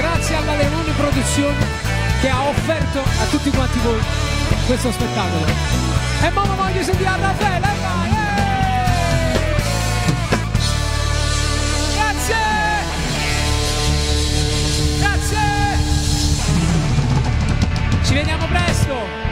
Grazie alla Leoni Produzione che ha offerto a tutti quanti voi questo spettacolo. E mamma voglio sentire a Raffaele, vai! Grazie! Grazie! Ci vediamo presto!